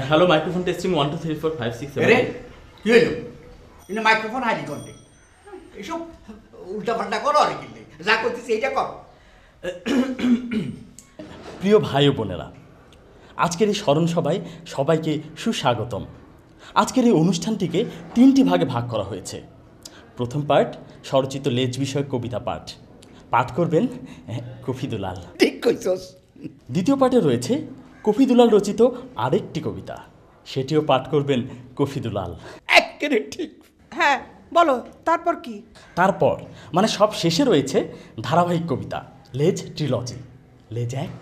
Hello microphone testing one two three four five six
রে কি হইল কিন্তু মাইক্রোফোন হাজি করতে এসব উল্টা পাল্টা করো আর কি যা করতেছি এইটা কর
প্রিয় ভাই ও বোনেরা আজকের এই স্মরণ সভায় সবাইকে সুস্বাগতম। আজকের এই অনুষ্ঠানটিকে তিনটি ভাগে ভাগ করা হয়েছে। প্রথম পার্ট স্বরচিত লেজ বিষয়ক কবিতা পাঠ। পাঠ করবেন কফিদুলাল।
ঠিক কইছস।
দ্বিতীয় পার্টে রয়েছে কফিদুলাল রচিত আরেকটি কবিতা। সেটিও পাঠ করবেন কফি কফিদুলাল।
একেবারে ঠিক।
হ্যাঁ বলো তারপর কি?
তারপর মানে সব শেষে রয়েছে ধারাবাহিক কবিতা লেজ ট্রিলজি লেজ এক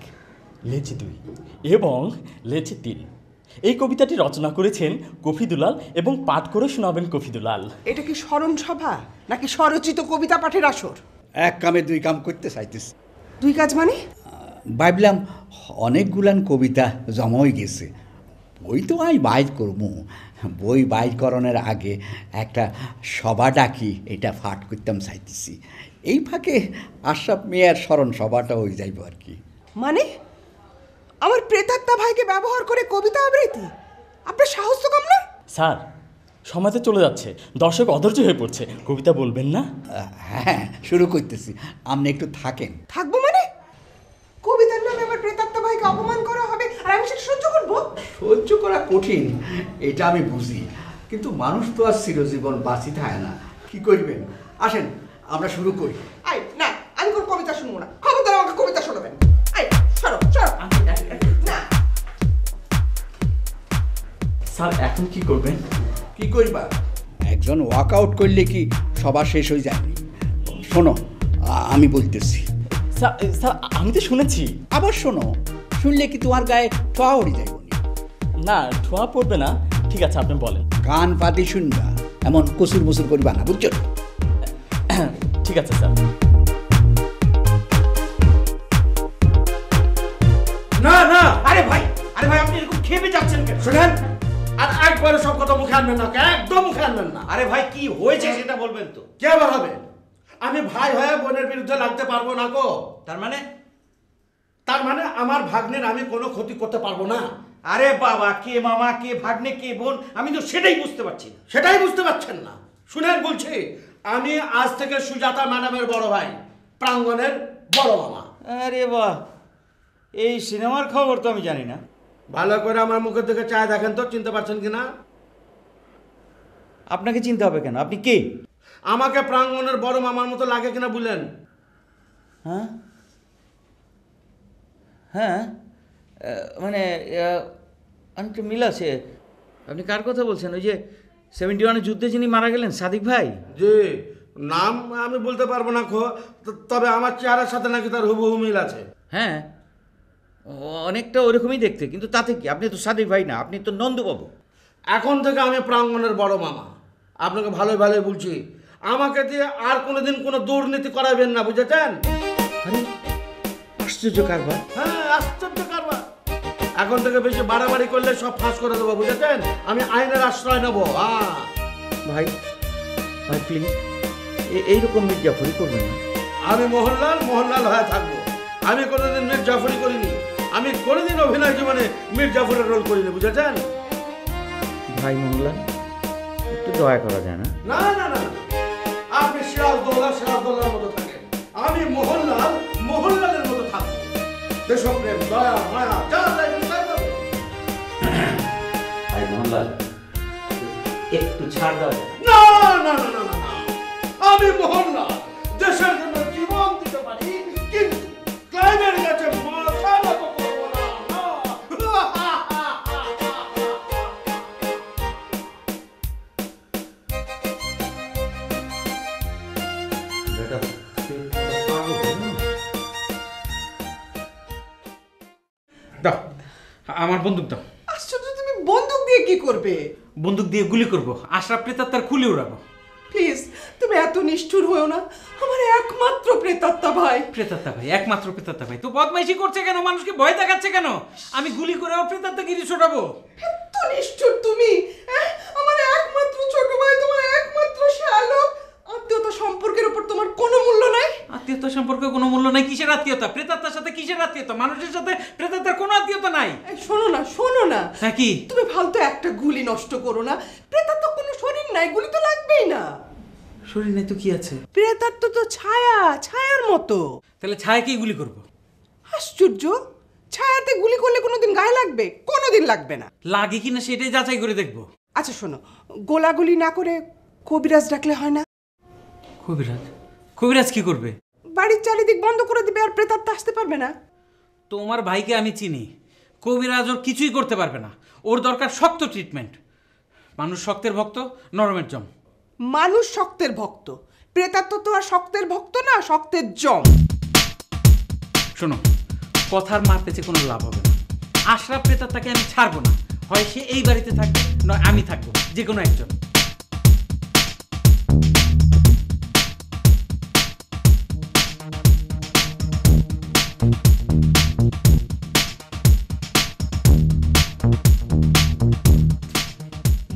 লেজ দুই এবং লেজ তিন। এই কবিতাটি রচনা করেছেন কফিদুলাল এবং পাঠ করে শোনাবেন কফিদুলাল।
এটা কি স্মরণ সভা নাকি স্বরচিত কবিতা পাঠের আসর?
এক কামে দুই কাম করতে চাইতেছি।
দুই কাজ মানে?
ভাবলাম অনেকগুলান কবিতা জমা হয়ে গেছে। বই তো আমি বাইর করব। বই বাইর করণের আগে একটা সভা ডাকি এটা ফাট করতাম চাইতেছি। এই ফাঁকে আশরাফ মেয়ার স্মরণ সভাটা হয়ে যাইব আর কি।
মানে? আমার প্রেতাত্মা ভাইকে ব্যবহার করে কবিতা আবৃত্তি? আপনার সাহস তো কম না?
স্যার সমাজে চলে যাচ্ছে। দর্শক অধৈর্য হয়ে পড়ছে। কবিতা বলবেন না?
হ্যাঁ শুরু করতেছি। আপনি একটু থাকেন।
থাকব মানে? কবিতার নামে আমার প্রেতাত্মা ভাইকে অপমান করা হবে আর আমি সেটা সহ্য করব?
সহ্য করা কঠিন এটা আমি বুঝি। কিন্তু মানুষ তো আর চিরজীবন বাঁচি থাকে না। কি করবেন? আসেন আমরা শুরু করি।
আই না আমি কোনো কবিতা শুনব না। খবরদার আমাকে কবিতা শোনাবেন। আই সরো সরো। না।
স্যার এখন কি করবেন?
কি করবা? একজন ওয়ার্কআউট করলে কি সবার শেষ হয়ে যায়নি শোনো আমি বলতেছি।
স্যার স্যার আমি তো শুনেছি।
আবার শোনো শুনলে কি তোমার গায়ে ছোঁয়া উড়ে যাইব
না ঠোয়া পড়বে না। ঠিক আছে আপনি বলেন।
কান পাতি শুনবা এমন কসুর মুসুর করবা না বুঝছ?
ঠিক আছে স্যার।
না না!
আরে ভাই আরে ভাই আপনি এরকম খেপে যাচ্ছেন কেন?
শুনেন। আর একবারে সব কথা মুখে আনবেন না একদম মুখে আনবেন না।
আরে ভাই কি হয়েছে সেটা বলবেন তো?
কে বাড়াবে আমি ভাই হয়ে বোনের বিরুদ্ধে লাগতে পারব না গো।
তার মানে?
তার মানে আমার ভাগ্নের আমি কোনো ক্ষতি করতে পারব না।
আরে বাবা কে মামা কে ভাগ্নে কে বোন আমি তো সেটাই বুঝতে পারছি না।
সেটাই বুঝতে পারছেন না। শুনেন বলছি আমি আজ থেকে সুজাতা ম্যাডামের বড় ভাই প্রাঙ্গণের বড় মামা।
আরে বাহ এই সিনেমার খবর তো আমি জানি না।
ভালো করে আমার মুখের দিকে চায় দেখেন তো চিনতে পারছেন কিনা?
আপনাকে চিনতে হবে কেন? আপনি কে?
আমাকে প্রাঙ্গণের বড় মামার মতো লাগে কিনা বুঝলেন?
হ্যাঁ? হ্যাঁ? মানে অনেকটা মিল আছে। আপনি কার কথা বলছেন? ওই যে সেভেন্টি ওয়ানের যুদ্ধে যিনি মারা গেলেন সাদিক ভাই?
যে নাম আমি বলতে পারব না খো ত- তবে আমার চেহারার সাথে নাকি তার হুবহু মিল আছে।
হ্যাঁ? অনেকটা ওরকমই দেখতে কিন্তু তাতে কি? আপনি তো সাদিক ভাই না আপনি তো নন্দবাবু।
এখন থেকে আমি প্রাঙ্গণের বড় মামা। আপনাকে ভালোই ভালোই বলছি আমাকে দিয়ে আর কোনোদিন কোনো দুর্নীতি করাবেন না বুঝেছেন?
আশ্চর্য কারবার।
হ্যাঁ আশ্চর্য কারবার। এখন থেকে বেশি বাড়াবাড়ি করলে সব ফাঁস করে দেবো বুঝেছেন? আমি আইনের আশ্রয় নেব হ্যাঁ
ভাই ভাই প্লিজ এইরকম মির্জাফরি করবেন না।
আমি মোহনলাল মোহনলাল হয়ে থাকব। আমি কোনোদিন মীর জাফরি করিনি। আমি কোনোদিন অভিনয় জীবনে মীর জাফরের রোল করিনি বুঝেছেন?
ভাই মোহনলাল একটু দয়া করা যায় না?
না না না সিরাজদৌল্লা সিরাজদৌল্লার মতো থাকে। আমি মোহনলাল মোহনলালের মতো থাকব। দেশপ্রেম দয়া মায়া যা তাই
ভাই মোহনলাল একটু ছাড় দাও।
না না না না। আমি মোহনলাল দেশের জন্য জীবন দিতে পারি কিন্তু ক্লাইমের
আমার বন্দুক দাও।
আশ্চর্য তুমি বন্দুক দিয়ে কি করবে?
বন্দুক দিয়ে গুলি করব। আশরাফ প্রেতাত্মার খুলি উড়াবো।
প্লিজ তুমি এত নিষ্ঠুর হয়েও না। আমার একমাত্র প্রেতাত্মা ভাই।
প্রেতাত্মা ভাই একমাত্র প্রেতাত্মা ভাই। তো বদমাইশি করছে কেন? মানুষকে ভয় দেখাচ্ছে কেন? আমি গুলি করে ওর প্রেতাত্মা গিরি ছোটাবো।
এত নিষ্ঠুর তুমি আমার একমাত্র ছোট ভাই তোমার একমাত্র শ্যালক আত্মীয়তা সম্পর্কের উপর তোমার কোনো মূল্য নাই?
আত্মীয়তা সম্পর্কে কোনো মূল্য নাই। কিসের আত্মীয়তা? প্রেতাত্মার সাথে কিসের আত্মীয়তা? মানুষের সাথে প্রেতাত্মার কোনো আত্মীয়তা নাই।
এই, শোনো না শোনো না।
হ্যাঁ কি?
তুমি ফালতু একটা গুলি নষ্ট করো না। প্রেতাত্মা কোনো শরীর নাই গুলি তো লাগবেই না।
শরীর নেই তো কি আছে?
প্রেতাত্মা তো ছায়া ছায়ার মতো।
তাহলে ছায়াকেই গুলি করব।
আশ্চর্য! ছায়াতে গুলি করলে কোনোদিন গায়ে লাগবে? কোনোদিন লাগবে না।
লাগে কিনা সেটাই যাচাই করে দেখব।
আচ্ছা শোনো। গোলাগুলি না করে কবিরাজ ডাকলে হয় না?
কবিরাজ? কবিরাজ কি করবে?
বাড়ির চারিদিক বন্ধ করে দিবে আর প্রেতাত্মা আসতে পারবে না।
তোমার ভাইকে আমি চিনি। কবিরাজ ওর কিছুই করতে পারবে না। ওর দরকার শক্ত ট্রিটমেন্ট মানুষ শক্তের ভক্ত নরমের জম।
মানুষ শক্তের ভক্ত। প্রেতাত্মা তো আর শক্তের ভক্ত না শক্তের জম।
শোনো কথার মার পেছে কোনো লাভ হবে না। আশরাফ প্রেতাত্মাকে আমি ছাড়বো না। হয় সে এই বাড়িতে থাকবে নয় আমি থাকব যে কোনো একজন।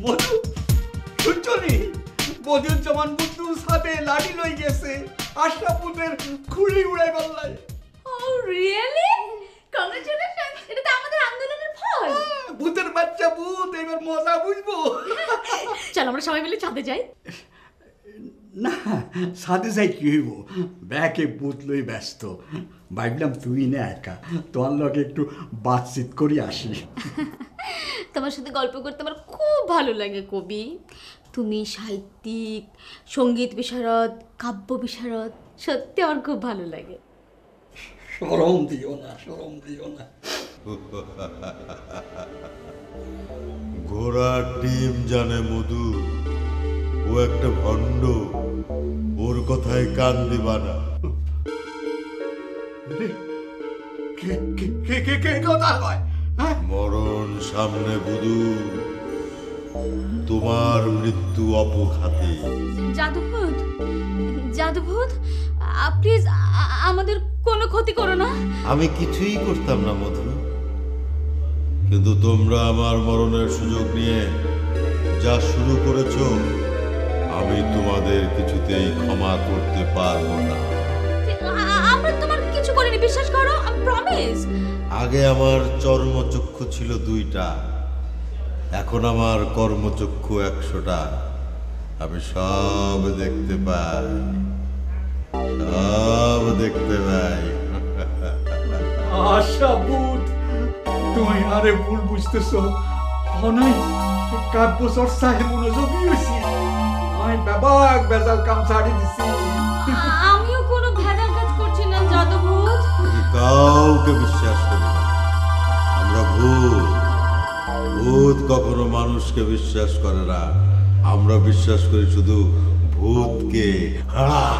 মধু শুনছনি বদিউজ্জামান বুদ্ধুর সাথে লাঠি লই গেছে। আশরাফুদের খুলি উড়াই পাল্লাই
ও রিয়েলি কংগ্রেচুলেশন এটা তো আমাদের আন্দোলনের ফল।
ভূতের বাচ্চা ভূত এবার মজা বুঝব।
চল আমরা সবাই মিলে ছাদে যাই।
না সাথে যাই কি হইব? ব্যাকে বুতলই ব্যস্ত। ভাবলাম তুই না একা। তোর লগে একটু বাতচিত করি আসি।
তোমার সাথে গল্প করতে আমার খুব ভালো লাগে কবি। তুমি সাহিত্যিক সংগীত বিশারদ কাব্য বিশারদ সত্যি আমার খুব ভালো লাগে।
সরম দিও না সরম দিও না।
ঘোড়ার ডিম জানে মধু ও একটা ভণ্ড ওর কথায় কান দিবা না।
কে কে কে কে কে কথা কয়?
মরণ সামনে বুধু। তোমার মৃত্যু অপঘাতে।
জাদুভূত জাদুভূত প্লিজ আমাদের কোনো ক্ষতি করো না।
আমি কিছুই করতাম না মধু। কিন্তু তোমরা আমার মরণের সুযোগ নিয়ে যা শুরু করেছ আমি তোমাদের কিছুতেই ক্ষমা করতে পারব না। আগে আমার চর্মচক্ষু ছিল দুইটা এখন আমার কর্মচক্ষু একশোটা। আমি সব দেখতে পাই সব দেখতে পাই।
আশা বুধ তুমি আরে ভুল বুঝতেছো। অনাই কাব্য চর্চায় মনোযোগী হয়েছি। আমি ব্যাপক বেজাল কাম ছাড়ি দিছি।
কাউকে বিশ্বাস করি না। আমরা ভূত। ভূত কখনো মানুষকে বিশ্বাস করে না। আমরা বিশ্বাস করি শুধু ভূতকে। হা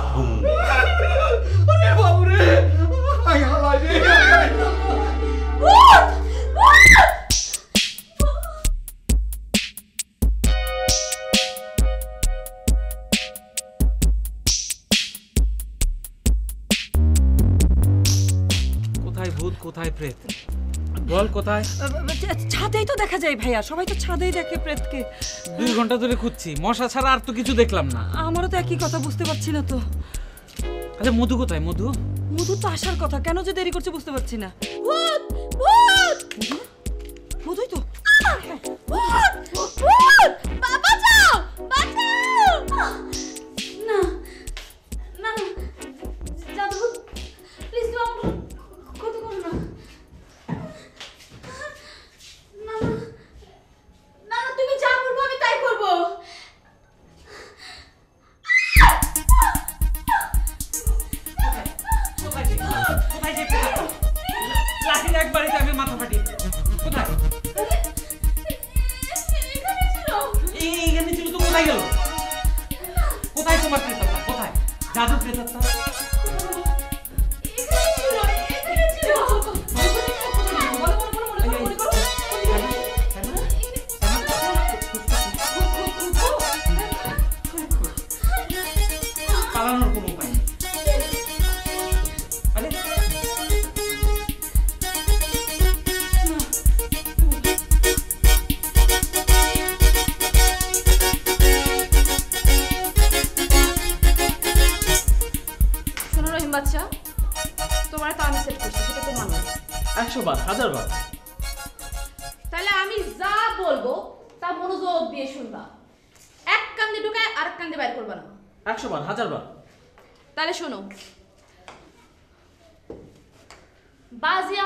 প্রেত। বল কোথায়?
ছাদেই তো দেখা যায় ভাইয়া সবাই তো ছাদেই দেখে প্রেতকে।
দুই ঘণ্টা ধরে খুঁজছি মশা ছাড়া আর তো কিছু দেখলাম না।
আমারও তো একই কথা বুঝতে পারছি না তো।
আচ্ছা মধু কোথায় মধু?
মধু তো আসার কথা কেন যে দেরি করছে বুঝতে পারছি না। মধুই তো।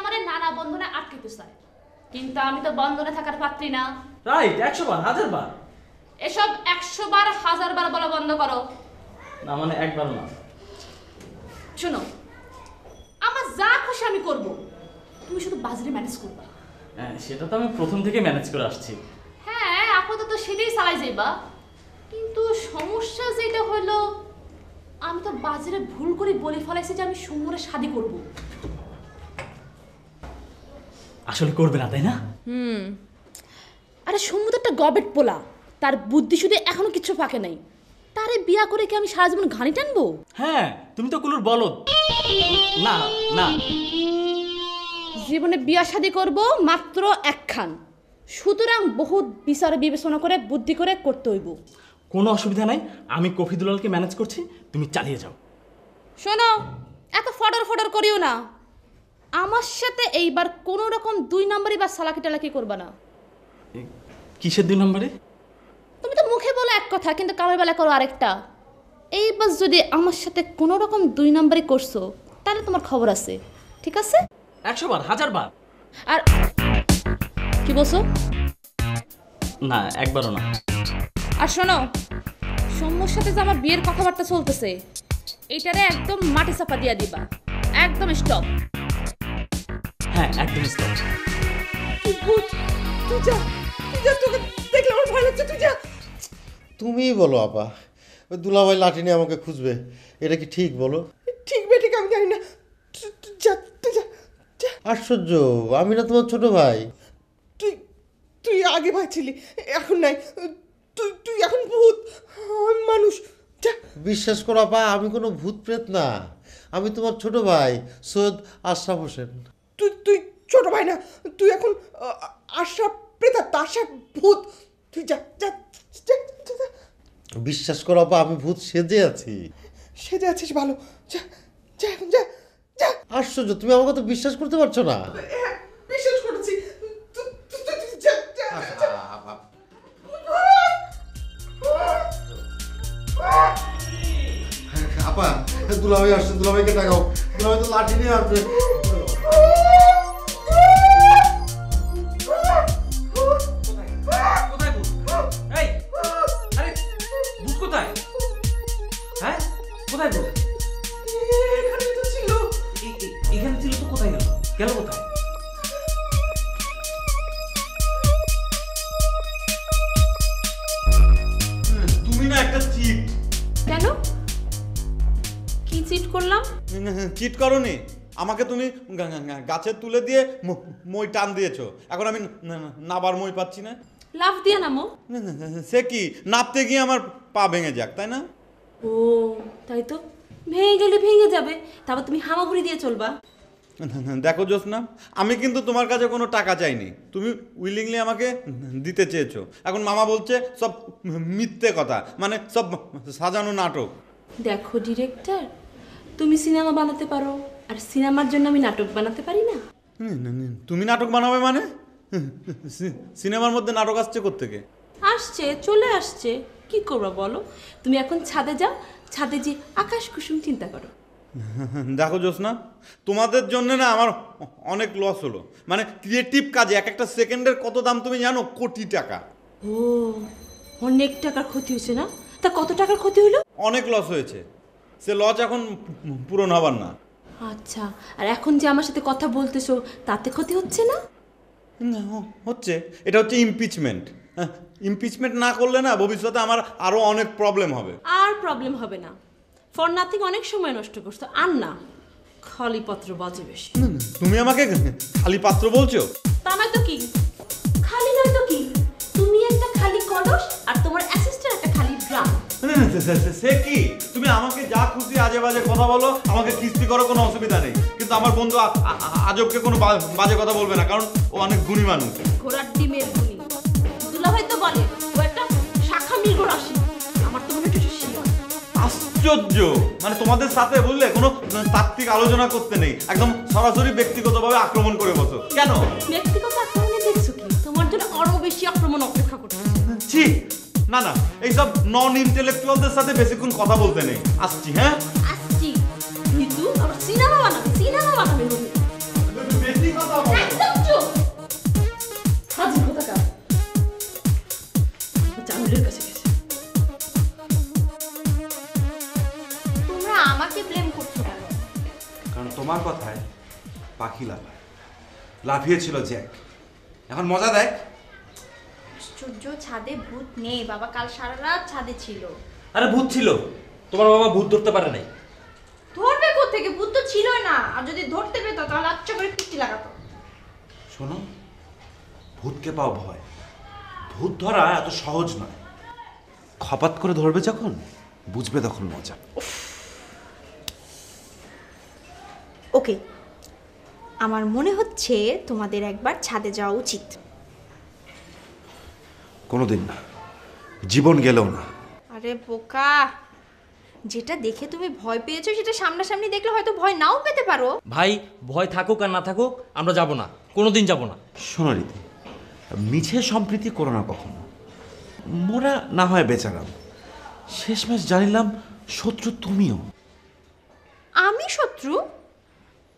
আমারে
নানা বন্ধনে আটকিতে চায় কিন্তু আমি তো বন্ধনে থাকার পাত্রী না।
রাইট একশো বার হাজার বার
এসব একশো বার হাজার বার বলা বন্ধ করো।
না মানে একবার না।
শোনো আমার যা খুশি আমি করব। তুমি শুধু বাজারে ম্যানেজ করবা।
হ্যাঁ, সেটা তো আমি প্রথম থেকে ম্যানেজ করে আসছি।
হ্যাঁ আপাতত সেটাই চালাই যাইবা। কিন্তু সমস্যা যেটা হলো আমি তো বাজারে ভুল করে বলে ফেলাইছি যে আমি সুমরে শাদি করব।
আসলে করবে না তাই না?
হুম। আরে সমুদ্র একটা গবেট পোলা। তার বুদ্ধি শুধু এখনও কিছু ফাঁকে নাই। তারে বিয়া করে কি আমি সারা জীবন ঘানি টানবো?
হ্যাঁ তুমি তো কুলুর বলদ। না না।
জীবনে বিয়া শাদি করব মাত্র একখান। সুতরাং বহুত বিচার বিবেচনা করে বুদ্ধি করে করতে হইব।
কোনো অসুবিধা নাই আমি কফি দুলালকে ম্যানেজ করছি তুমি চালিয়ে যাও।
শোনো এত ফডর ফডর করিও না। আমার সাথে এইবার কোনো রকম দুই নাম্বারই বা সালাকি টালাকি করবা না।
কিসের দুই নম্বরে?
তুমি তো মুখে বলো এক কথা কিন্তু কামের বেলা করো আরেকটা। এইবার যদি আমার সাথে কোনো রকম দুই নাম্বারই করছ তাহলে তোমার খবর আছে ঠিক আছে?
একশো বার হাজার বার।
আর কি বলছো?
না একবারও না।
আর শোনো সৌম্যর সাথে যে আমার বিয়ের কথাবার্তা চলতেছে এইটারে একদম মাটি চাপা দিয়া দিবা। একদম স্টপ
হ্যাঁ একদম stop।
তুই ভূত তুই যা তুই যা তোকে দেখলে আমার ভয় লাগছে তুই যা।
তুমিই বলো আপা। ওই দুলাভাই লাঠি নিয়ে আমাকে খুঁজবে। এটা কি ঠিক বলো?
ঠিক বে ঠিক আমি জানি না। তুই- যা তুই যা
আশ্চর্য আমি না তোমার ছোট ভাই।
তুই তুই আগে ভয় ছিলি এখন নাই। তুই তুই এখন ভূত মানুষ যা।
বিশ্বাস করো আপা আমি কোনো ভূত প্রেত না। আমি তোমার ছোট ভাই সৈয়দ আশরাফ হোসেন।
ছোট ভাই না তুই এখন আশা প্রেতাত্মা আশা ভূত। তুই যা যা।
বিশ্বাস করো আপা আমি ভূত সেজে আছি।
সেজে আছিস ভালো। যা যা যা যা।
আশ্চর্য তুমি আমাকে তো বিশ্বাস করতে পারছ না।
হ্যাঁ, বিশ্বাস করেছি। তুই- তুই- তুই- তুই যা, যা, যা।
আপা দুলাভাই আসছে দুলাভাইকে টাকাও। দুলাভাই তো লাঠি নিয়ে আসবে।
গেল কোথায়?
তুমি না একটা চিট।
কেন? কি চিট করলাম?
চিট করনি। আমাকে তুমি গা- গা- গা- গাছে তুলে দিয়ে মই টান দিয়েছ। এখন আমি নাবার মই পাচ্ছি না।
লাভ দিয়ে নামো।
সে কি? নাপতে গিয়ে আমার পা ভেঙে যাক তাই না?
ও তাই তো? ভেঙে গেলে ভেঙে যাবে। তারপর তুমি হামাগুড়ি দিয়ে চলবা।
দেখো জোসনা আমি কিন্তু তোমার কাছে কোনো টাকা চাইনি। তুমি উইলিংলি আমাকে দিতে চেয়েছো। এখন মামা বলছে সব মিথ্যে কথা মানে সব সাজানো নাটক।
দেখো ডিরেক্টর তুমি সিনেমা বানাতে পারো আর সিনেমার জন্য আমি নাটক বানাতে পারি না।
তুমি নাটক বানাবে মানে? সিনেমার মধ্যে নাটক আসছে কোত্থেকে?
আসছে চলে আসছে। কি করব বলো? তুমি এখন ছাদে যাও ছাদে যে আকাশ কুসুম চিন্তা করো।
দেখো জোসনা তোমাদের জন্য না আমার অনেক লস হলো। মানে ক্রিয়েটিভ কাজে এক একটা সেকেন্ডের কত দাম তুমি জানো? কোটি টাকা।
ও অনেক টাকার ক্ষতি হয়েছে না? তা কত টাকার ক্ষতি হলো?
অনেক লস হয়েছে। সে লস এখন পূরণ হবার না।
আচ্ছা আর এখন যে আমার সাথে কথা বলতেছো তাতে ক্ষতি হচ্ছে না?
হচ্ছে। এটা হচ্ছে ইমপিচমেন্ট ইমপিচমেন্ট না করলে না ভবিষ্যতে আমার আরও অনেক প্রবলেম হবে।
আর প্রবলেম হবে না। ফর নাথিং অনেক সময় নষ্ট করছ। আর না খালি পাত্র বাজে বেশি।
তুমি আমাকে খালি পাত্র বলছো?
তা নয় তো কি? খালি নয় তো কি? তুমি একটা খালি কলস আর তোমার অ্যাসিস্ট্যান্ট একটা খালি ড্রাম।
না, না, সে- সে- সে কি? তুমি আমাকে যা খুশি আজে বাজে কথা বলো আমাকে কিস্তি করো কোনো অসুবিধা নেই। কিন্তু আমার বন্ধু আ- আ- আ- আজবকে কোনো বা- বাজে কথা বলবে না কারণ ও অনেক গুণী মানুষ।
ঘোড়ার ডিমের গুলি দুলাভাই তো বলে ও একটা শাখা মৃগ রাশি
আশ্চর্য। মানে তোমাদের সাথে বুঝলে কোনো তাত্ত্বিক আলোচনা করতে নেই। একদম সরাসরি ব্যক্তিগতভাবে আক্রমণ করে বসো। কেন?
ব্যক্তিগত আক্রমণে দেখছ কি? তোমার জন্য আরও বেশি আক্রমণ অপেক্ষা করছে।
ছি না না এইসব নন ইন্টেলেকচুয়ালদের সাথে বেশিক্ষণ কথা বলতে নেই। আসছি হ্যাঁ?
আসছি। কিন্তু আমরা সিনেমা বানাবে সিনেমা বানাবে
বেশি কথা বলো।
একদম চুপ। হাজির কোথাকার? জামিলের কাছে
তোমার
কথায় পাখি লাফায়। লাফিয়েছিল জ্যাক। এখন মজা দেখ।
আশ্চর্য ছাদে ভূত নেই। বাবা কাল সারা রাত ছাদে ছিল।
আরে ভূত ছিল। তোমার বাবা ভূত ধরতে পারে নাই।
ধরবে থেকে ভূত তো ছিল না। আর যদি ধরতে পেত তাহলে আচ্ছা করে পিটি লাগাতো।
শোনো ভূতকে পাও ভয়। ভূত ধরা এত সহজ নয়। খপাত করে ধরবে যখন বুঝবে তখন মজা।
ওকে আমার মনে হচ্ছে তোমাদের একবার ছাদে যাওয়া উচিত।
কোনোদিন না জীবন গেলেও না।
আরে বোকা যেটা দেখে তুমি ভয় পেয়েছ সেটা সামনাসামনি দেখলে হয়তো ভয় নাও পেতে পারো।
ভাই ভয় থাকুক আর না থাকুক আমরা যাব না কোনোদিন যাব না।
শোনো রীতি মিছে সম্প্রীতি করো না কখনো। মোরা না হয় বেচারাম শেষমেশ জানিলাম শত্রু তুমিও।
আমি শত্রু?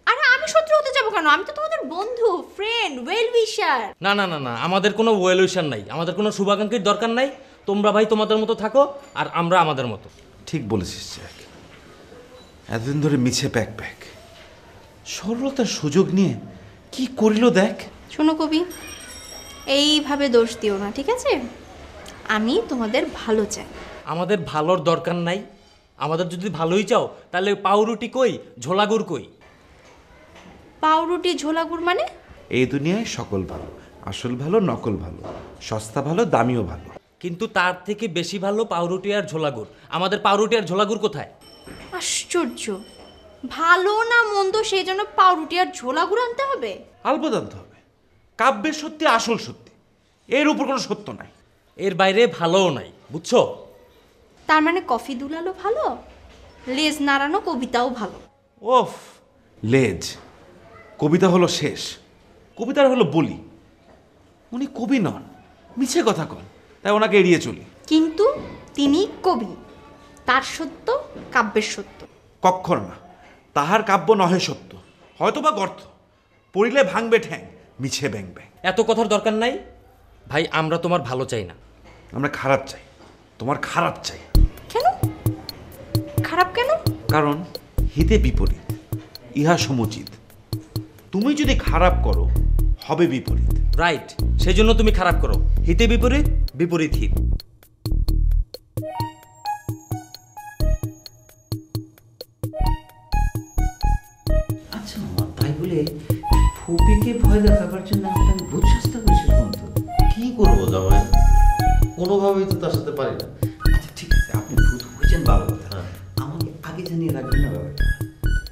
আরে আমি শত্রু হতে যাব কেন? আমি তো তোমাদের বন্ধু ফ্রেন্ড ওয়েল উইশার
না না না না আমাদের কোনো ওয়েলুশন নাই। আমাদের কোনো শুভাকাঙ্ক্ষীর দরকার নাই। তোমরা ভাই তোমাদের মতো থাকো আর আমরা আমাদের মতো।
ঠিক বলেছিস জ্যাক এতদিন ধরে মিছে প্যাক প্যাক। সরলতার সুযোগ নিয়ে কি করিল দেখ?
শোনো কবি এইভাবে দোষ দিও না ঠিক আছে? আমি তোমাদের ভালো চাই।
আমাদের ভালোর দরকার নাই। আমাদের যদি ভালোই চাও তাহলে পাউরুটি কই ঝোলাগুড় কই?
পাউরুটি ঝোলাগুড় মানে?
এই দুনিয়ায় সকল ভালো। আসল ভালো নকল ভালো। সস্তা ভালো দামিও ভালো।
কিন্তু তার থেকে বেশি ভালো পাউরুটি আর ঝোলাগুড়। আমাদের পাউরুটি আর ঝোলাগুড় কোথায়?
আশ্চর্য। ভালো না মন্দ সেই জন্য পাউরুটি আর ঝোলাগুড় আনতে হবে?
আলবদ আনতে হবে। কাব্যের সত্যি আসল সত্যি। এর উপর কোনো সত্য নাই।
এর বাইরে ভালোও নাই বুঝছ?
তার মানে কফি দুলালো ভালো? লেজ নাড়ানো কবিতাও ভালো।
ওফ লেজ। কবিতা হলো শেষ। কবিতার হলো বলি। উনি কবি নন মিছে কথা কন তাই ওনাকে এড়িয়ে চলি।
কিন্তু তিনি কবি তার সত্য কাব্যের সত্য।
কক্ষণ না তাহার কাব্য নহে সত্য হয়তো বা গর্ত পড়িলে ভাঙবে ঠ্যাং মিছে ব্যাং ব্যাং।
এত কথার দরকার নাই ভাই আমরা তোমার ভালো চাই না।
আমরা খারাপ চাই তোমার খারাপ চাই।
কেন? খারাপ কেন?
কারণ হিতে বিপরীত ইহা সমুচিত। তুমি যদি খারাপ করো হবে বিপরীত।
রাইট সেই জন্য তুমি খারাপ করো। হিতে বিপরীত বিপরীত হিত।
আচ্ছা তাই বলে ফুপিকে ভয় দেখাবার জন্য আপনাকে ভূত শাস্তা করেছিস বন্ধু
কি করব জামাই? কোনোভাবেই তো তার সাথে পারি না।
আচ্ছা ঠিক আছে আপনি ভূত হয়েছেন ভালো কথা। আমাকে আগে জানিয়ে রাখবেন না ব্যাপারটা।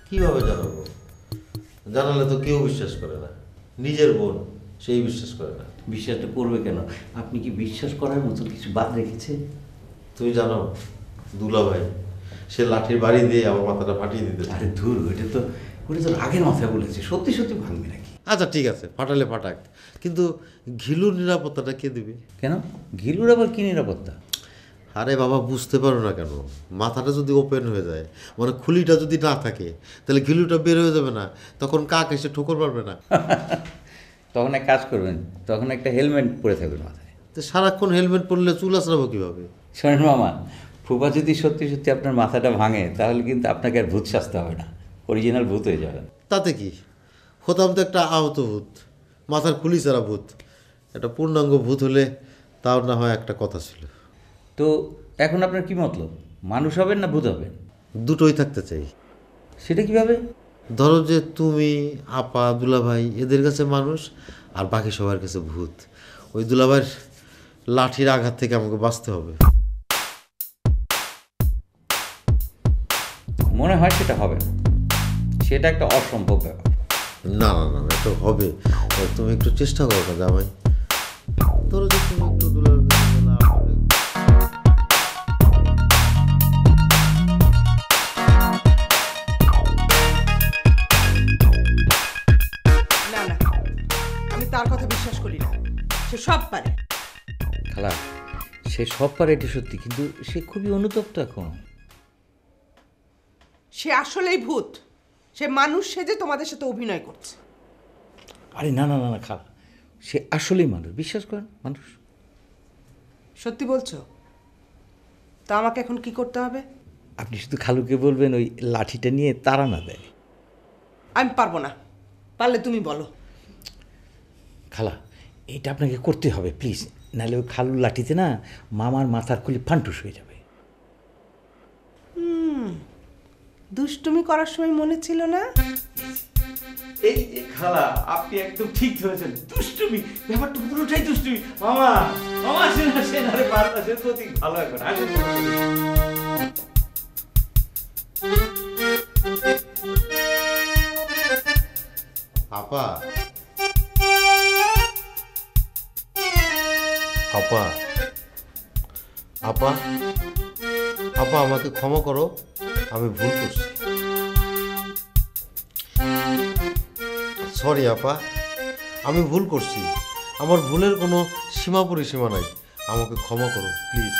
কীভাবে জানাব? জানালে তো কেউ বিশ্বাস করে না। নিজের বোন সেই বিশ্বাস করে না।
বিশ্বাসটা করবে কেন? আপনি কি বিশ্বাস করার মতো কিছু বাদ রেখেছে
তুমি জানো দুলা ভাই সে লাঠির বাড়ি দিয়ে আমার মাথাটা ফাটিয়ে দিতে
আরে ধুর ওটা তো ওটা তো আগের মাথায় বলেছে। সত্যি সত্যি ভাঙবে নাকি?
আচ্ছা ঠিক আছে ফাটালে ফাটাক। কিন্তু ঘিলুর নিরাপত্তাটা কে দেবে?
কেন? ঘিলুর আবার কি নিরাপত্তা?
আরে বাবা বুঝতে পারো না কেন? মাথাটা যদি ওপেন হয়ে যায় মানে খুলিটা যদি না থাকে তাহলে ঘিলুটা বের হয়ে যাবে না। তখন কাক এসে ঠোকর পারবে না?
তখন এক কাজ করবেন তখন একটা হেলমেট পরে থাকবেন মাথায়।
তো সারাক্ষণ হেলমেট পরলে চুল আসরাবো কীভাবে?
শোনেন মামা ফুপা যদি সত্যি সত্যি আপনার মাথাটা ভাঙে তাহলে কিন্তু আপনাকে আর ভূত শাস্তে হবে না। অরিজিনাল ভূত হয়ে যাবেন।
তাতে কি? হতাম তো একটা আহত ভূত মাথার খুলি ছাড়া ভূত। একটা পূর্ণাঙ্গ ভূত হলে তাও না হয় একটা কথা ছিল।
তো এখন আপনার কি মতলব? মানুষ হবেন না ভূত হবেন?
দুটোই থাকতে চাই।
সেটা কীভাবে?
ধরো যে তুমি আপা দুলাভাই এদের কাছে মানুষ আর বাকি সবার কাছে ভূত। ওই দুলাভাইয়ের লাঠির আঘাত থেকে আমাকে বাঁচতে হবে।
মনে হয় সেটা হবে না। সেটা একটা অসম্ভব ব্যাপার।
না না না এটা হবে। তুমি একটু চেষ্টা করো না জামাই। ধরো যে তুমি
সে সব পারে।
খালা সে সব পারে এটা সত্যি কিন্তু সে খুবই অনুতপ্ত এখন।
সে আসলেই ভূত। সে মানুষ সেজে তোমাদের সাথে অভিনয় করছে।
আরে না না না না খালা সে আসলেই মানুষ বিশ্বাস করেন মানুষ।
সত্যি বলছো? তা আমাকে এখন কি করতে হবে?
আপনি শুধু খালুকে বলবেন ওই লাঠিটা নিয়ে তারা না দেয়।
আমি পারব না। পারলে তুমি বলো।
খালা এটা আপনাকে করতে হবে প্লিজ নাহলে ওই খালুর লাঠিতে না মামার মাথার খুলি ফান্টুস হয়ে যাবে।
হুম দুষ্টুমি করার সময় মনে ছিল না?
এই যে খালা আপনি একদম ঠিক ধরেছেন। দুষ্টুমি ব্যাপারটা পুরোটাই দুষ্টুমি। মামা মামা আসেন আসেন। আরে বারবার আসেন প্রতীক ভালো এখন আসেন।
আপা আপা। আপা আপা আমাকে ক্ষমা করো আমি ভুল করছি। সরি আপা আমি ভুল করছি। আমার ভুলের কোনো সীমা পরিসীমা নাই। আমাকে ক্ষমা করো প্লিজ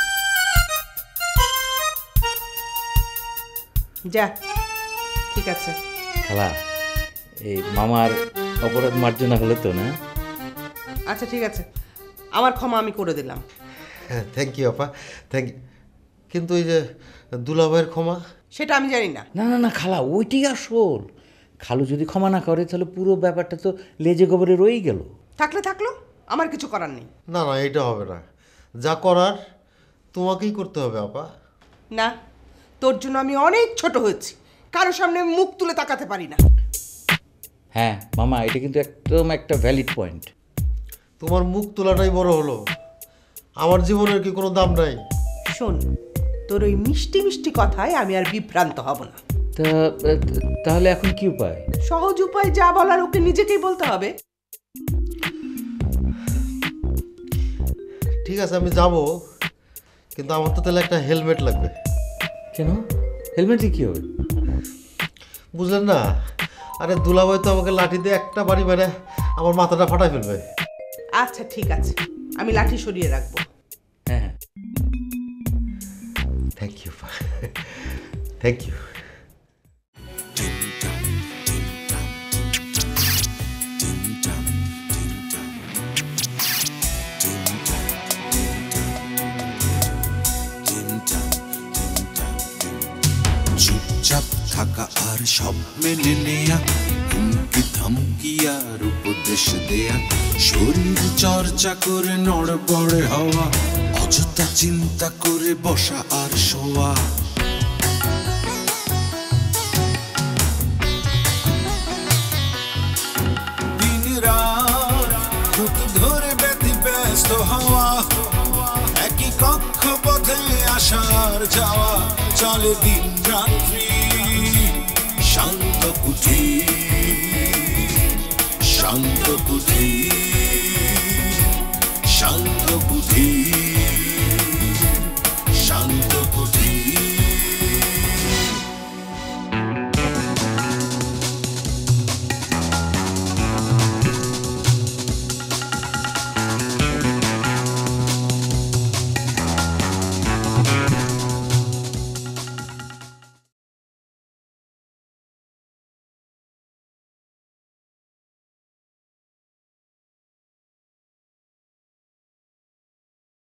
যা ঠিক আছে।
খালা এই মামার অপরাধ মার্জনা হলে তো না?
আচ্ছা ঠিক আছে। আমার ক্ষমা আমি করে দিলাম।
হ্যাঁ থ্যাংক ইউ আপা। থ্যাংক ইউ কিন্তু এই যে দুলাভাইয়ের ক্ষমা?
সেটা আমি জানি না।
না না না খালা ওইটি আসল। খালু যদি ক্ষমা না করে তাহলে পুরো ব্যাপারটা তো লেজে গোবরে রয়েই গেল।
থাকলে থাকল আমার কিছু করার নেই।
না না এটা হবে না। যা করার তোমাকেই করতে হবে আপা।
না তোর জন্য আমি অনেক ছোট হয়েছি। কারও সামনে মুখ তুলে তাকাতে পারি না।
হ্যাঁ মামা এটা কিন্তু একদম একটা ভ্যালিড পয়েন্ট
তোমার মুখ তোলাটাই বড় হলো। আমার জীবনের কি কোনো দাম নাই?
শোন তোর ওই মিষ্টি মিষ্টি কথায় আমি আর বিভ্রান্ত হব না।
তা তাহলে এখন কি উপায়?
সহজ উপায় যা বলার ওকে নিজেকেই বলতে হবে।
ঠিক আছে আমি যাব কিন্তু আমার তো তাহলে একটা হেলমেট লাগবে।
কেন? হেলমেটে কি হবে?
বুঝলেন না? আরে দুলাভাই তো আমাকে লাঠি দিয়ে একটা বাড়ি মেরে আমার মাথাটা ফাটাই ফেলবে।
আচ্ছা ঠিক আছে। আমি লাঠি সরিয়ে রাখব।
হ্যাঁ
থ্যাংক ইউ থ্যাংক ইউ
চুপচাপ থাকা আর সব মেনে নেয়া হুমকি ধমকি আর উপদেশ দেয়া। শরীর চর্চা করে নড়বড়ে হওয়া, অযথা চিন্তা করে বসা আর শোয়া। আসার যাওয়া, চলে দিন রাত্রি, শান্ত বুদ্ধি শান্ত বুদ্ধি